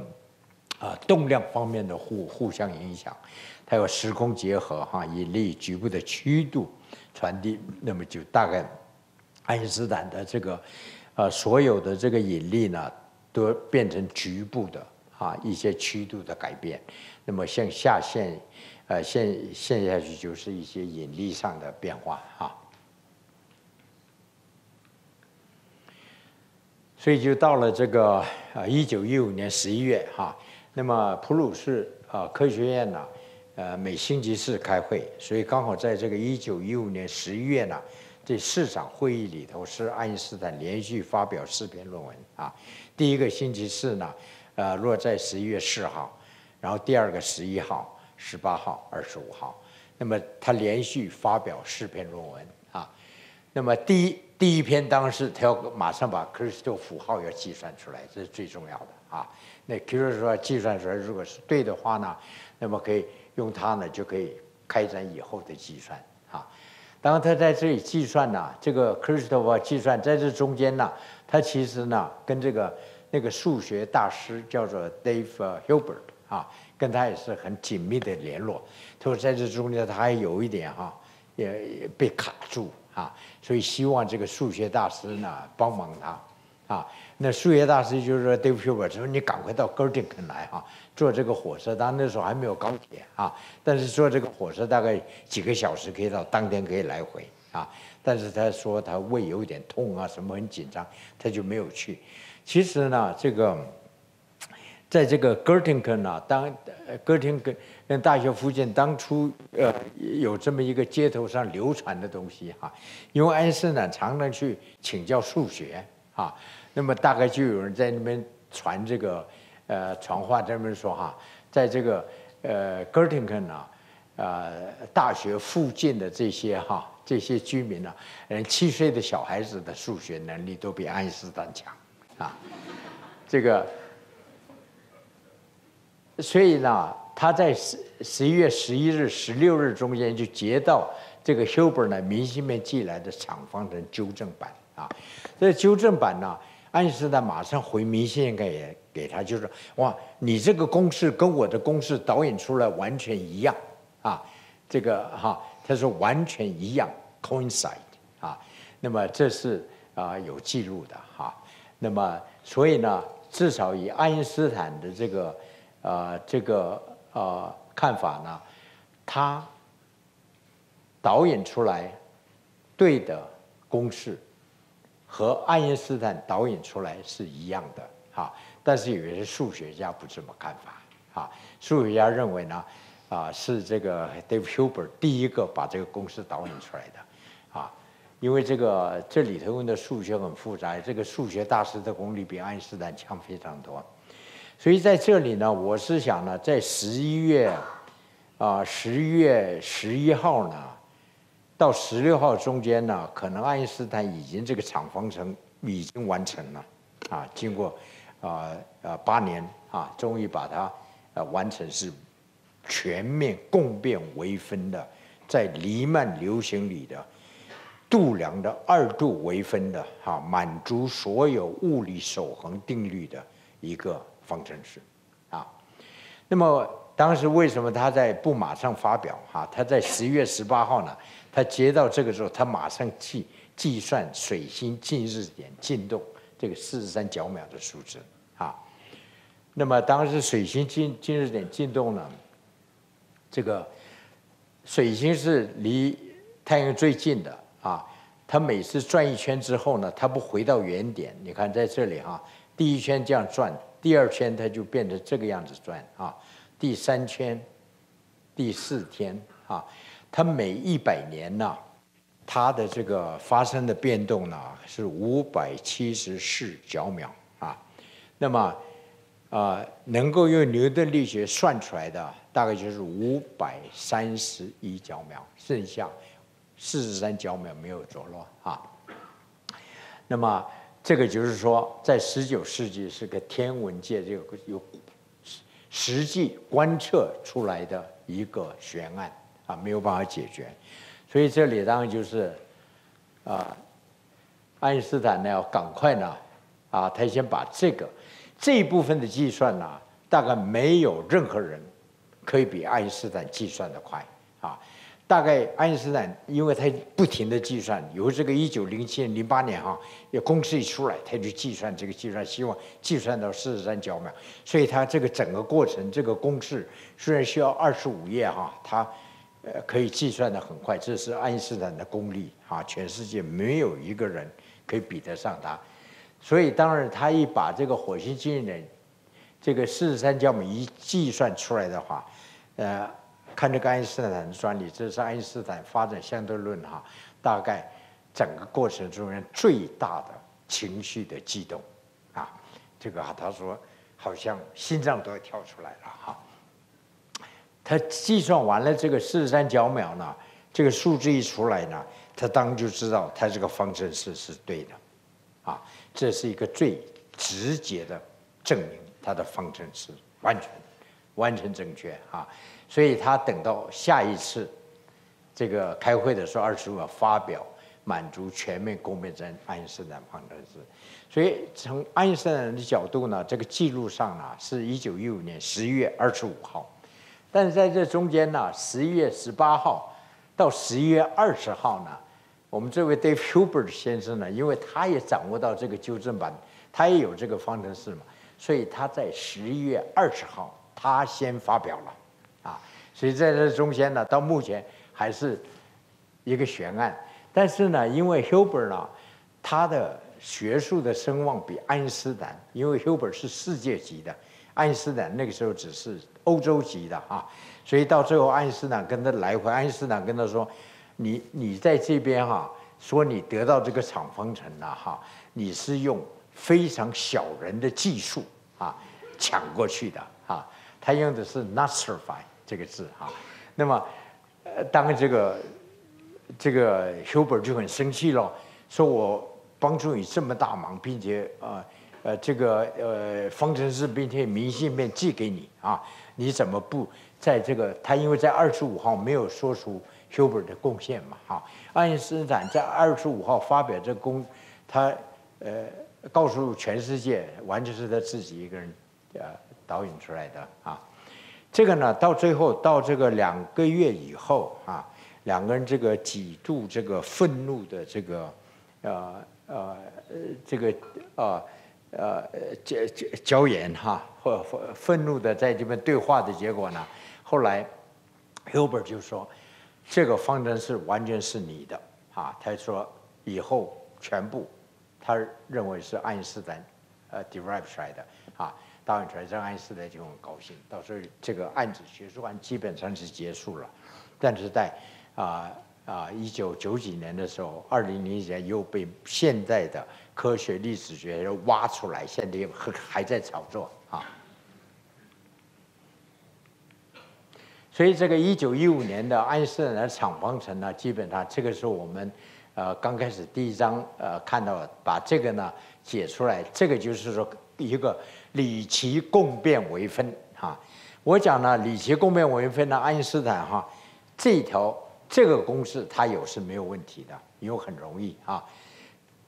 啊动量方面的互互相影响，它有时空结合哈，引力局部的曲度传递，那么就大概爱因斯坦的这个呃所有的这个引力呢，都变成局部的啊一些曲度的改变，那么向下陷。呃，陷陷下去就是一些引力上的变化啊，所以就到了这个啊，一九一五年十一月哈，那么普鲁士啊科学院呢，呃每星期四开会，所以刚好在这个一九一五年十一月呢，这四场会议里头是爱因斯坦连续发表四篇论文啊，第一个星期四呢，呃落在十一月四号，然后第二个十一号。十八号、二十五号，那么他连续发表四篇论文啊。那么第一第一篇当时他要马上把 crystal 符号要计算出来，这是最重要的啊。那 crystal 计算出来如果是对的话呢，那么可以用它呢就可以开展以后的计算啊。当他在这里计算呢，这个 crystal 计算在这中间呢，他其实呢跟这个那个数学大师叫做 Dave Hilbert 啊。跟他也是很紧密的联络，他说在这中间他还有一点哈，也被卡住啊，所以希望这个数学大师呢帮忙他，啊，那数学大师就是说对不起我，说你赶快到哥廷根来哈，坐这个火车，当那时候还没有高铁啊，但是坐这个火车大概几个小时可以到，当天可以来回啊，但是他说他胃有点痛啊，什么很紧张，他就没有去。其实呢，这个。在这个哥廷根啊，当哥廷根跟大学附近当初呃有这么一个街头上流传的东西哈，因为爱因斯坦常常去请教数学啊，那么大概就有人在那边传这个呃传话，这边说哈，在这个呃 g e r t i n g e n 啊，呃大学附近的这些哈这些居民呢，连七岁的小孩子的数学能力都比爱因斯坦强啊，这个，所以呢，他在十十一月十一日、十六日中间就接到这个 Huber 呢明信片寄来的场方程纠正版啊，这纠正版呢。爱因斯坦马上回明信给给他，就是哇，你这个公式跟我的公式导演出来完全一样啊，这个哈，他说完全一样，coincide 啊，那么这是啊有记录的哈，那么所以呢，至少以爱因斯坦的这个呃这个呃看法呢，他导演出来对的公式。和爱因斯坦导演出来是一样的，哈，但是有些数学家不这么看法，哈，数学家认为呢，啊，是这个 Dave Huber 第一个把这个公式导演出来的，啊，因为这个这里头用的数学很复杂，这个数学大师的功力比爱因斯坦强非常多，所以在这里呢，我是想呢，在十一月，啊，十一月十一号呢。到十六号中间呢，可能爱因斯坦已经这个场方程已经完成了，啊，经过啊啊八年啊，终于把它呃完成是全面共变微分的，在黎曼流行里的度量的二度微分的哈，满足所有物理守恒定律的一个方程式，啊，那么当时为什么他在不马上发表哈？他在十月十八号呢？他接到这个时候，他马上计计算水星近日点进动这个四十三角秒的数字啊。那么当时水星近近日点进动呢，这个水星是离太阳最近的啊。它每次转一圈之后呢，它不回到原点。你看在这里哈，第一圈这样转，第二圈它就变成这个样子转啊。第三圈，第四天啊。它每一百年呢，它的这个发生的变动呢是五百七十四角秒啊，那么啊能够用牛顿力学算出来的大概就是五百三十一角秒，剩下四十三角秒没有着落啊。那么这个就是说，在十九世纪是个天文界这个有实际观测出来的一个悬案。啊，没有办法解决，所以这里当然就是，啊，爱因斯坦呢要赶快呢，啊，他先把这个这一部分的计算呢，大概没有任何人可以比爱因斯坦计算的快啊。大概爱因斯坦因为他不停的计算，由这个一九零七年、零八年哈，有公式一出来，他就计算这个计算，希望计算到四十三角秒，所以他这个整个过程，这个公式虽然需要二十五页哈，他。呃，可以计算的很快，这是爱因斯坦的功力啊！全世界没有一个人可以比得上他。所以，当然他一把这个火星近日点这个四十三焦米一计算出来的话，呃，看这个爱因斯坦的专利，这是爱因斯坦发展相对论哈，大概整个过程中间最大的情绪的激动啊！这个，他说好像心脏都要跳出来了哈。他计算完了这个四十三角秒呢，这个数字一出来呢，他当就知道他这个方程式是对的，啊，这是一个最直接的证明他的方程式完全完全正确啊，所以他等到下一次这个开会的时候，二十五号发表满足全面公变在爱因斯坦方程式，所以从爱因斯坦的角度呢，这个记录上呢是一九一五年十一月二十五号。但是在这中间呢，十一月十八号到十一月二十号呢，我们这位 Dave Huber 先生呢，因为他也掌握到这个纠正版，他也有这个方程式嘛，所以他在十一月二十号他先发表了，啊，所以在这中间呢，到目前还是一个悬案。但是呢，因为 Huber 呢，他的学术的声望比爱因斯坦，因为 Huber 是世界级的。爱因斯坦那个时候只是欧洲级的啊，所以到最后，爱因斯坦跟他来回，爱因斯坦跟他说：“你你在这边哈，说你得到这个场方程了哈，你是用非常小人的技术啊抢过去的啊，他用的是 n u s t r i f y 这个字哈。那么，呃，当这个这个 Hubert 就很生气了，说我帮助你这么大忙，并且呃呃这个呃方程式并且明信片寄给你啊，你怎么不在这个他因为在二十五号没有说出 Huber 的贡献嘛哈，爱因斯坦在二十五号发表这公他呃。告诉全世界，完全是他自己一个人，呃，导演出来的啊。这个呢，到最后到这个两个月以后啊，两个人这个几度这个愤怒的这个，呃呃这个呃呃交交交言哈，或愤怒的在这边对话的结果呢，后来 Hilbert 就说，这个方程式完全是你的啊，他说以后全部。他认为是爱因斯坦，呃，derive 出来的啊，导演出来，让爱因斯坦就很高兴。到时候这个案子学术案基本上是结束了，但是在啊啊一九九几年的时候，二零零一年又被现在的科学历史学又挖出来，现在还还在炒作啊。所以这个一九一五年的爱因斯坦的场方程呢，基本上这个是我们。呃，刚开始第一章呃看到把这个呢解出来，这个就是说一个理奇共变微分哈。我讲呢理奇共变微分呢，爱因斯坦哈这条这个公式它有是没有问题的，因为很容易啊。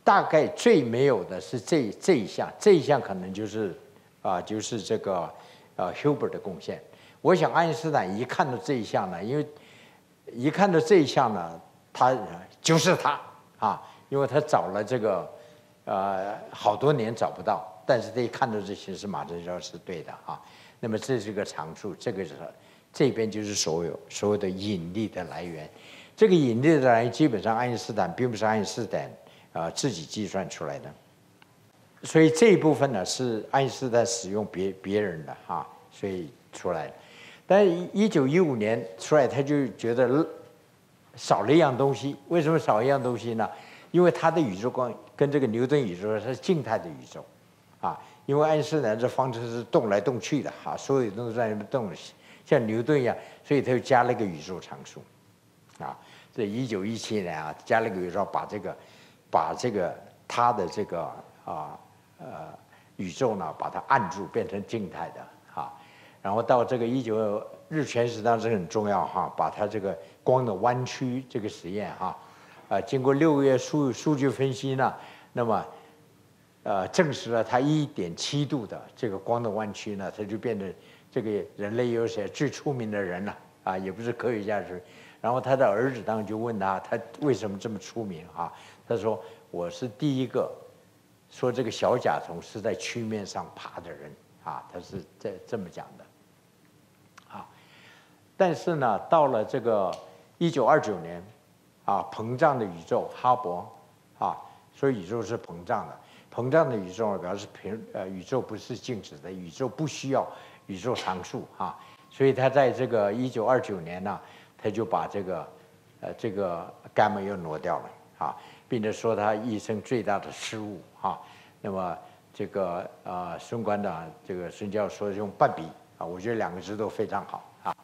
大概最没有的是这这一项，这一项可能就是啊就是这个呃 Huber 的贡献。我想爱因斯坦一看到这一项呢，因为一看到这一项呢，他。就是他啊，因为他找了这个，呃，好多年找不到，但是他一看到这些是马上知道是对的啊。那么这是个长处，这个是这边就是所有所有的引力的来源。这个引力的来源基本上爱因斯坦并不是爱因斯坦啊自己计算出来的，所以这一部分呢是爱因斯坦使用别别人的哈，所以出来。但一九一五年出来，他就觉得。少了一样东西，为什么少一样东西呢？因为他的宇宙观跟这个牛顿宇宙是静态的宇宙，啊，因为爱因斯坦这方程是动来动去的，哈，所有东西在那边动，像牛顿一样，所以他又加了一个宇宙常数，啊，这一九一七年啊，加了个宇宙，把这个，把这个他的这个啊呃宇宙呢，把它按住，变成静态的，啊，然后到这个一九日全食当时很重要哈，把它这个。光的弯曲这个实验哈，啊，经过六个月数数据分析呢，那么，呃，证实了它一点七度的这个光的弯曲呢，它就变成这个人类有些最出名的人了啊，也不是科学家是，然后他的儿子当时就问他，他为什么这么出名啊？他说我是第一个说这个小甲虫是在曲面上爬的人啊，他是这这么讲的，啊，但是呢，到了这个。一九二九年，啊，膨胀的宇宙，哈勃，啊，所以宇宙是膨胀的。膨胀的宇宙表示平，呃，宇宙不是静止的，宇宙不需要宇宙常数，啊，所以他在这个一九二九年呢，他就把这个，呃，这个伽马又挪掉了，啊，并且说他一生最大的失误，啊，那么这个呃，孙馆长这个孙教授用半笔，啊，我觉得两个字都非常好，啊，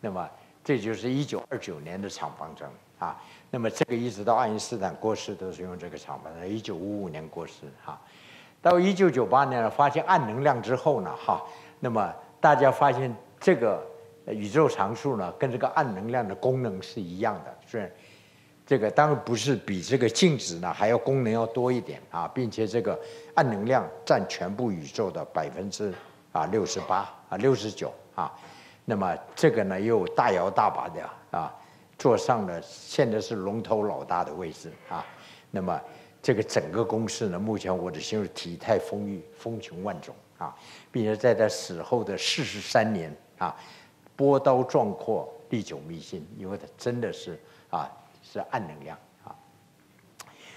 那么。这就是一九二九年的场方程啊，那么这个一直到爱因斯坦过世都是用这个场方程。一九五五年过世哈，到一九九八年，发现暗能量之后呢，哈，那么大家发现这个宇宙常数呢，跟这个暗能量的功能是一样的，虽然这个当然不是比这个静止呢还要功能要多一点啊，并且这个暗能量占全部宇宙的百分之啊六十八啊六十九啊。那么这个呢，又大摇大摆的啊，坐上了现在是龙头老大的位置啊。那么这个整个公司呢，目前我的形容体态丰裕、风情万种啊，并且在他死后的四十三年啊，波涛壮阔、历久弥新，因为他真的是啊，是暗能量啊。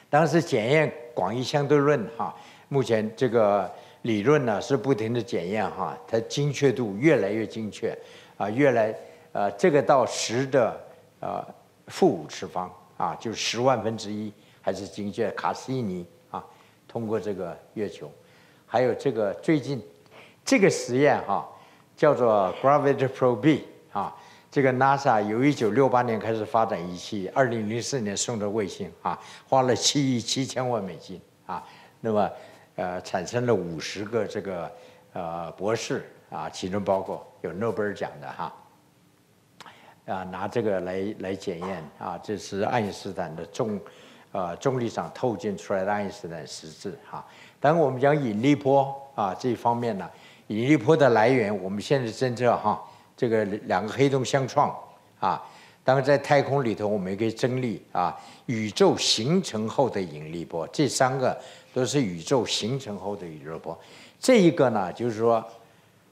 当时检验广义相对论哈，目前这个。理论呢是不停的检验哈，它精确度越来越精确，啊，越来呃这个到十的呃负五次方啊，就十万分之一还是精确。卡西尼啊，通过这个月球，还有这个最近这个实验哈，叫做 Gravity Probe 啊，这个 NASA 由一九六八年开始发展仪器，二零零四年送的卫星啊，花了七亿七千万美金啊，那么呃产生了五十个这个呃博士啊，其中包括有诺贝尔奖的哈，啊拿这个来来检验啊，这是爱因斯坦的重呃重力场透镜出来的爱因斯坦实质哈。当我们讲引力波啊这一方面呢，引力波的来源，我们现在侦测哈。这个两个黑洞相撞啊，当然在太空里头，我们也可以整理啊，宇宙形成后的引力波，这三个都是宇宙形成后的引力波。这一个呢，就是说，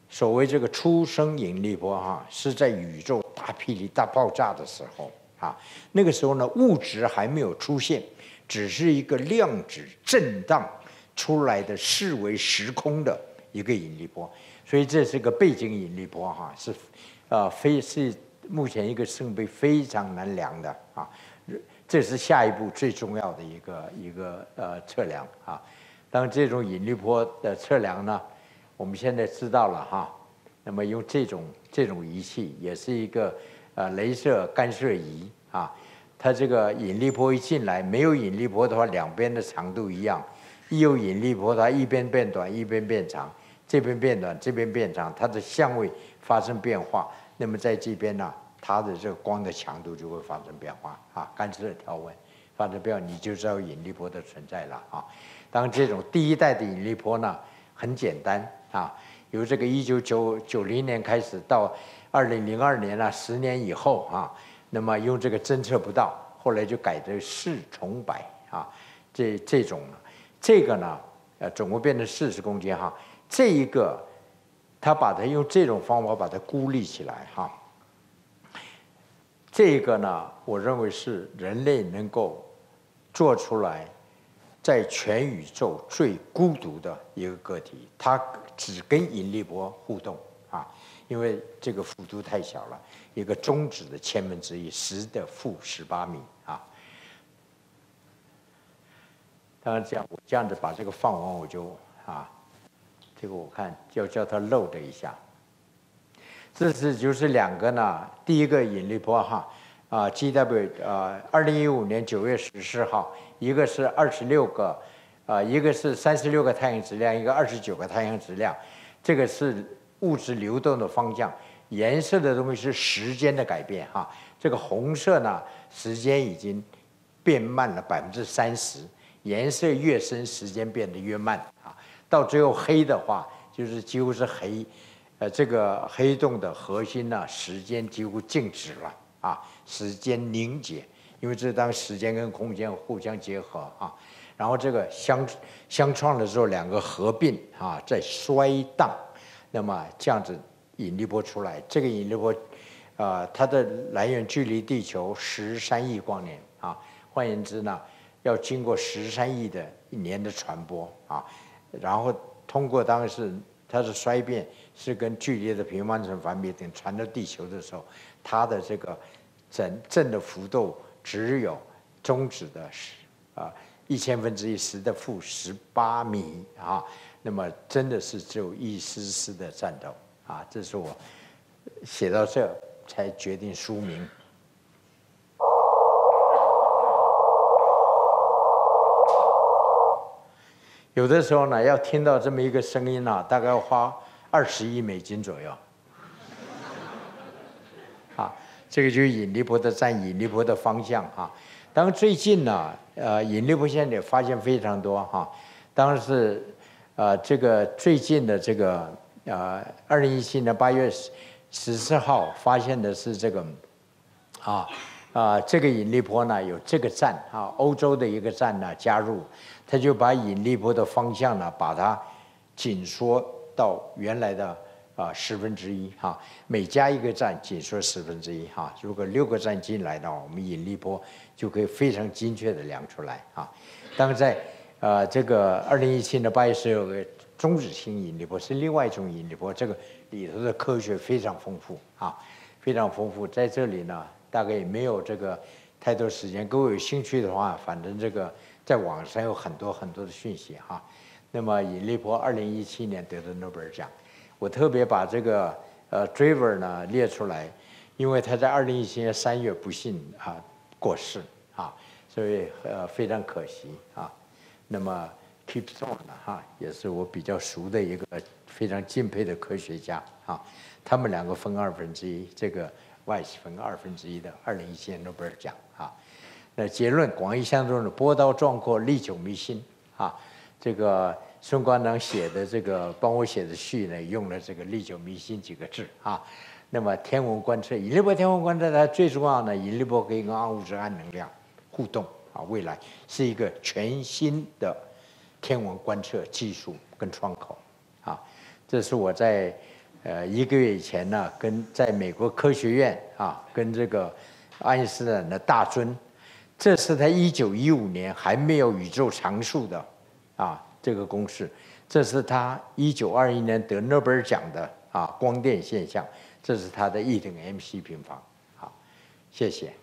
所谓这个出生引力波哈，是在宇宙大霹雳、大爆炸的时候啊，那个时候呢，物质还没有出现，只是一个量子震荡出来的视为时空的一个引力波。所以这是个背景引力波哈，是，呃，非是目前一个圣杯非常难量的啊，这是下一步最重要的一个一个呃测量啊。当这种引力波的测量呢，我们现在知道了哈，那么用这种这种仪器也是一个呃镭射干涉仪啊，它这个引力波一进来，没有引力波的话，两边的长度一样；一有引力波，它一边变短，一边变长。这边变短，这边变长，它的相位发生变化，那么在这边呢，它的这个光的强度就会发生变化啊，干涉条纹发生变化，你就知道引力波的存在了啊。当这种第一代的引力波呢，很简单啊，由这个一九九九零年开始到二零零二年了，十年以后啊，那么用这个侦测不到，后来就改成四重百啊，这这种这个呢，呃，总共变成四十公斤哈。这一个，他把它用这种方法把它孤立起来哈。这个呢，我认为是人类能够做出来，在全宇宙最孤独的一个个体，它只跟引力波互动啊，因为这个幅度太小了，一个中指的千分之一，十的负十八米啊。当然这样，我这样子把这个放完，我就啊。这个我看要叫它漏的一下，这是就是两个呢，第一个引力波哈，啊，G W 啊，二零一五年九月十四号，一个是二十六个，啊，一个是三十六个太阳质量，一个二十九个太阳质量，这个是物质流动的方向，颜色的东西是时间的改变哈，这个红色呢，时间已经变慢了百分之三十，颜色越深，时间变得越慢。到最后黑的话，就是几乎是黑，呃，这个黑洞的核心呢，时间几乎静止了啊，时间凝结，因为这当时间跟空间互相结合啊，然后这个相相撞的时候，两个合并啊，在衰荡，那么这样子引力波出来，这个引力波，啊，它的来源距离地球十三亿光年啊，换言之呢，要经过十三亿的一年的传播啊。然后通过当时它的衰变是跟剧烈的平方成反比等传到地球的时候，它的这个整正的幅度只有中指的十啊一千分之一十的负十八米啊，那么真的是只有一丝丝的颤抖啊，这是我写到这才决定书名。有的时候呢，要听到这么一个声音呢，大概要花二十亿美金左右。啊，这个就是引力波的站引力波的方向哈。当然最近呢，呃，引力波现在发现非常多哈。当然是，呃，这个最近的这个呃，二零一七年八月十十四号发现的是这个，啊啊，这个引力波呢有这个站啊，欧洲的一个站呢加入。他就把引力波的方向呢，把它紧缩到原来的啊十分之一哈，每加一个站紧缩十分之一哈。如果六个站进来的话，我们引力波就可以非常精确的量出来啊。当然在呃这个二零一七年八月十六个中子星引力波是另外一种引力波，这个里头的科学非常丰富啊，非常丰富。在这里呢，大概也没有这个太多时间。各位有兴趣的话，反正这个。在网上有很多很多的讯息哈，那么引力波二零一七年得的诺贝尔奖，我特别把这个呃 driver 呢列出来，因为他在二零一七年三月不幸啊过世啊，所以呃非常可惜啊。那么 Keep Thorne 呢哈，也是我比较熟的一个非常敬佩的科学家啊。他们两个分二分之一，这个 Yi 分二分之一的二零一七年诺贝尔奖啊。那结论广义相对论的波涛壮阔、历久弥新啊。这个孙馆长写的这个帮我写的序呢，用了这个“历久弥新”几个字啊。那么天文观测，引力波天文观测它最重要的，引力波可以跟暗物质、暗能量互动啊。未来是一个全新的天文观测技术跟窗口啊。这是我在呃一个月以前呢，跟在美国科学院啊，跟这个爱因斯坦的大尊，这是他一九一五年还没有宇宙常数的。啊，这个公式，这是他一九二一年得诺贝尔奖的啊，光电现象，这是他的 E 等于 mc 平方。好，谢谢。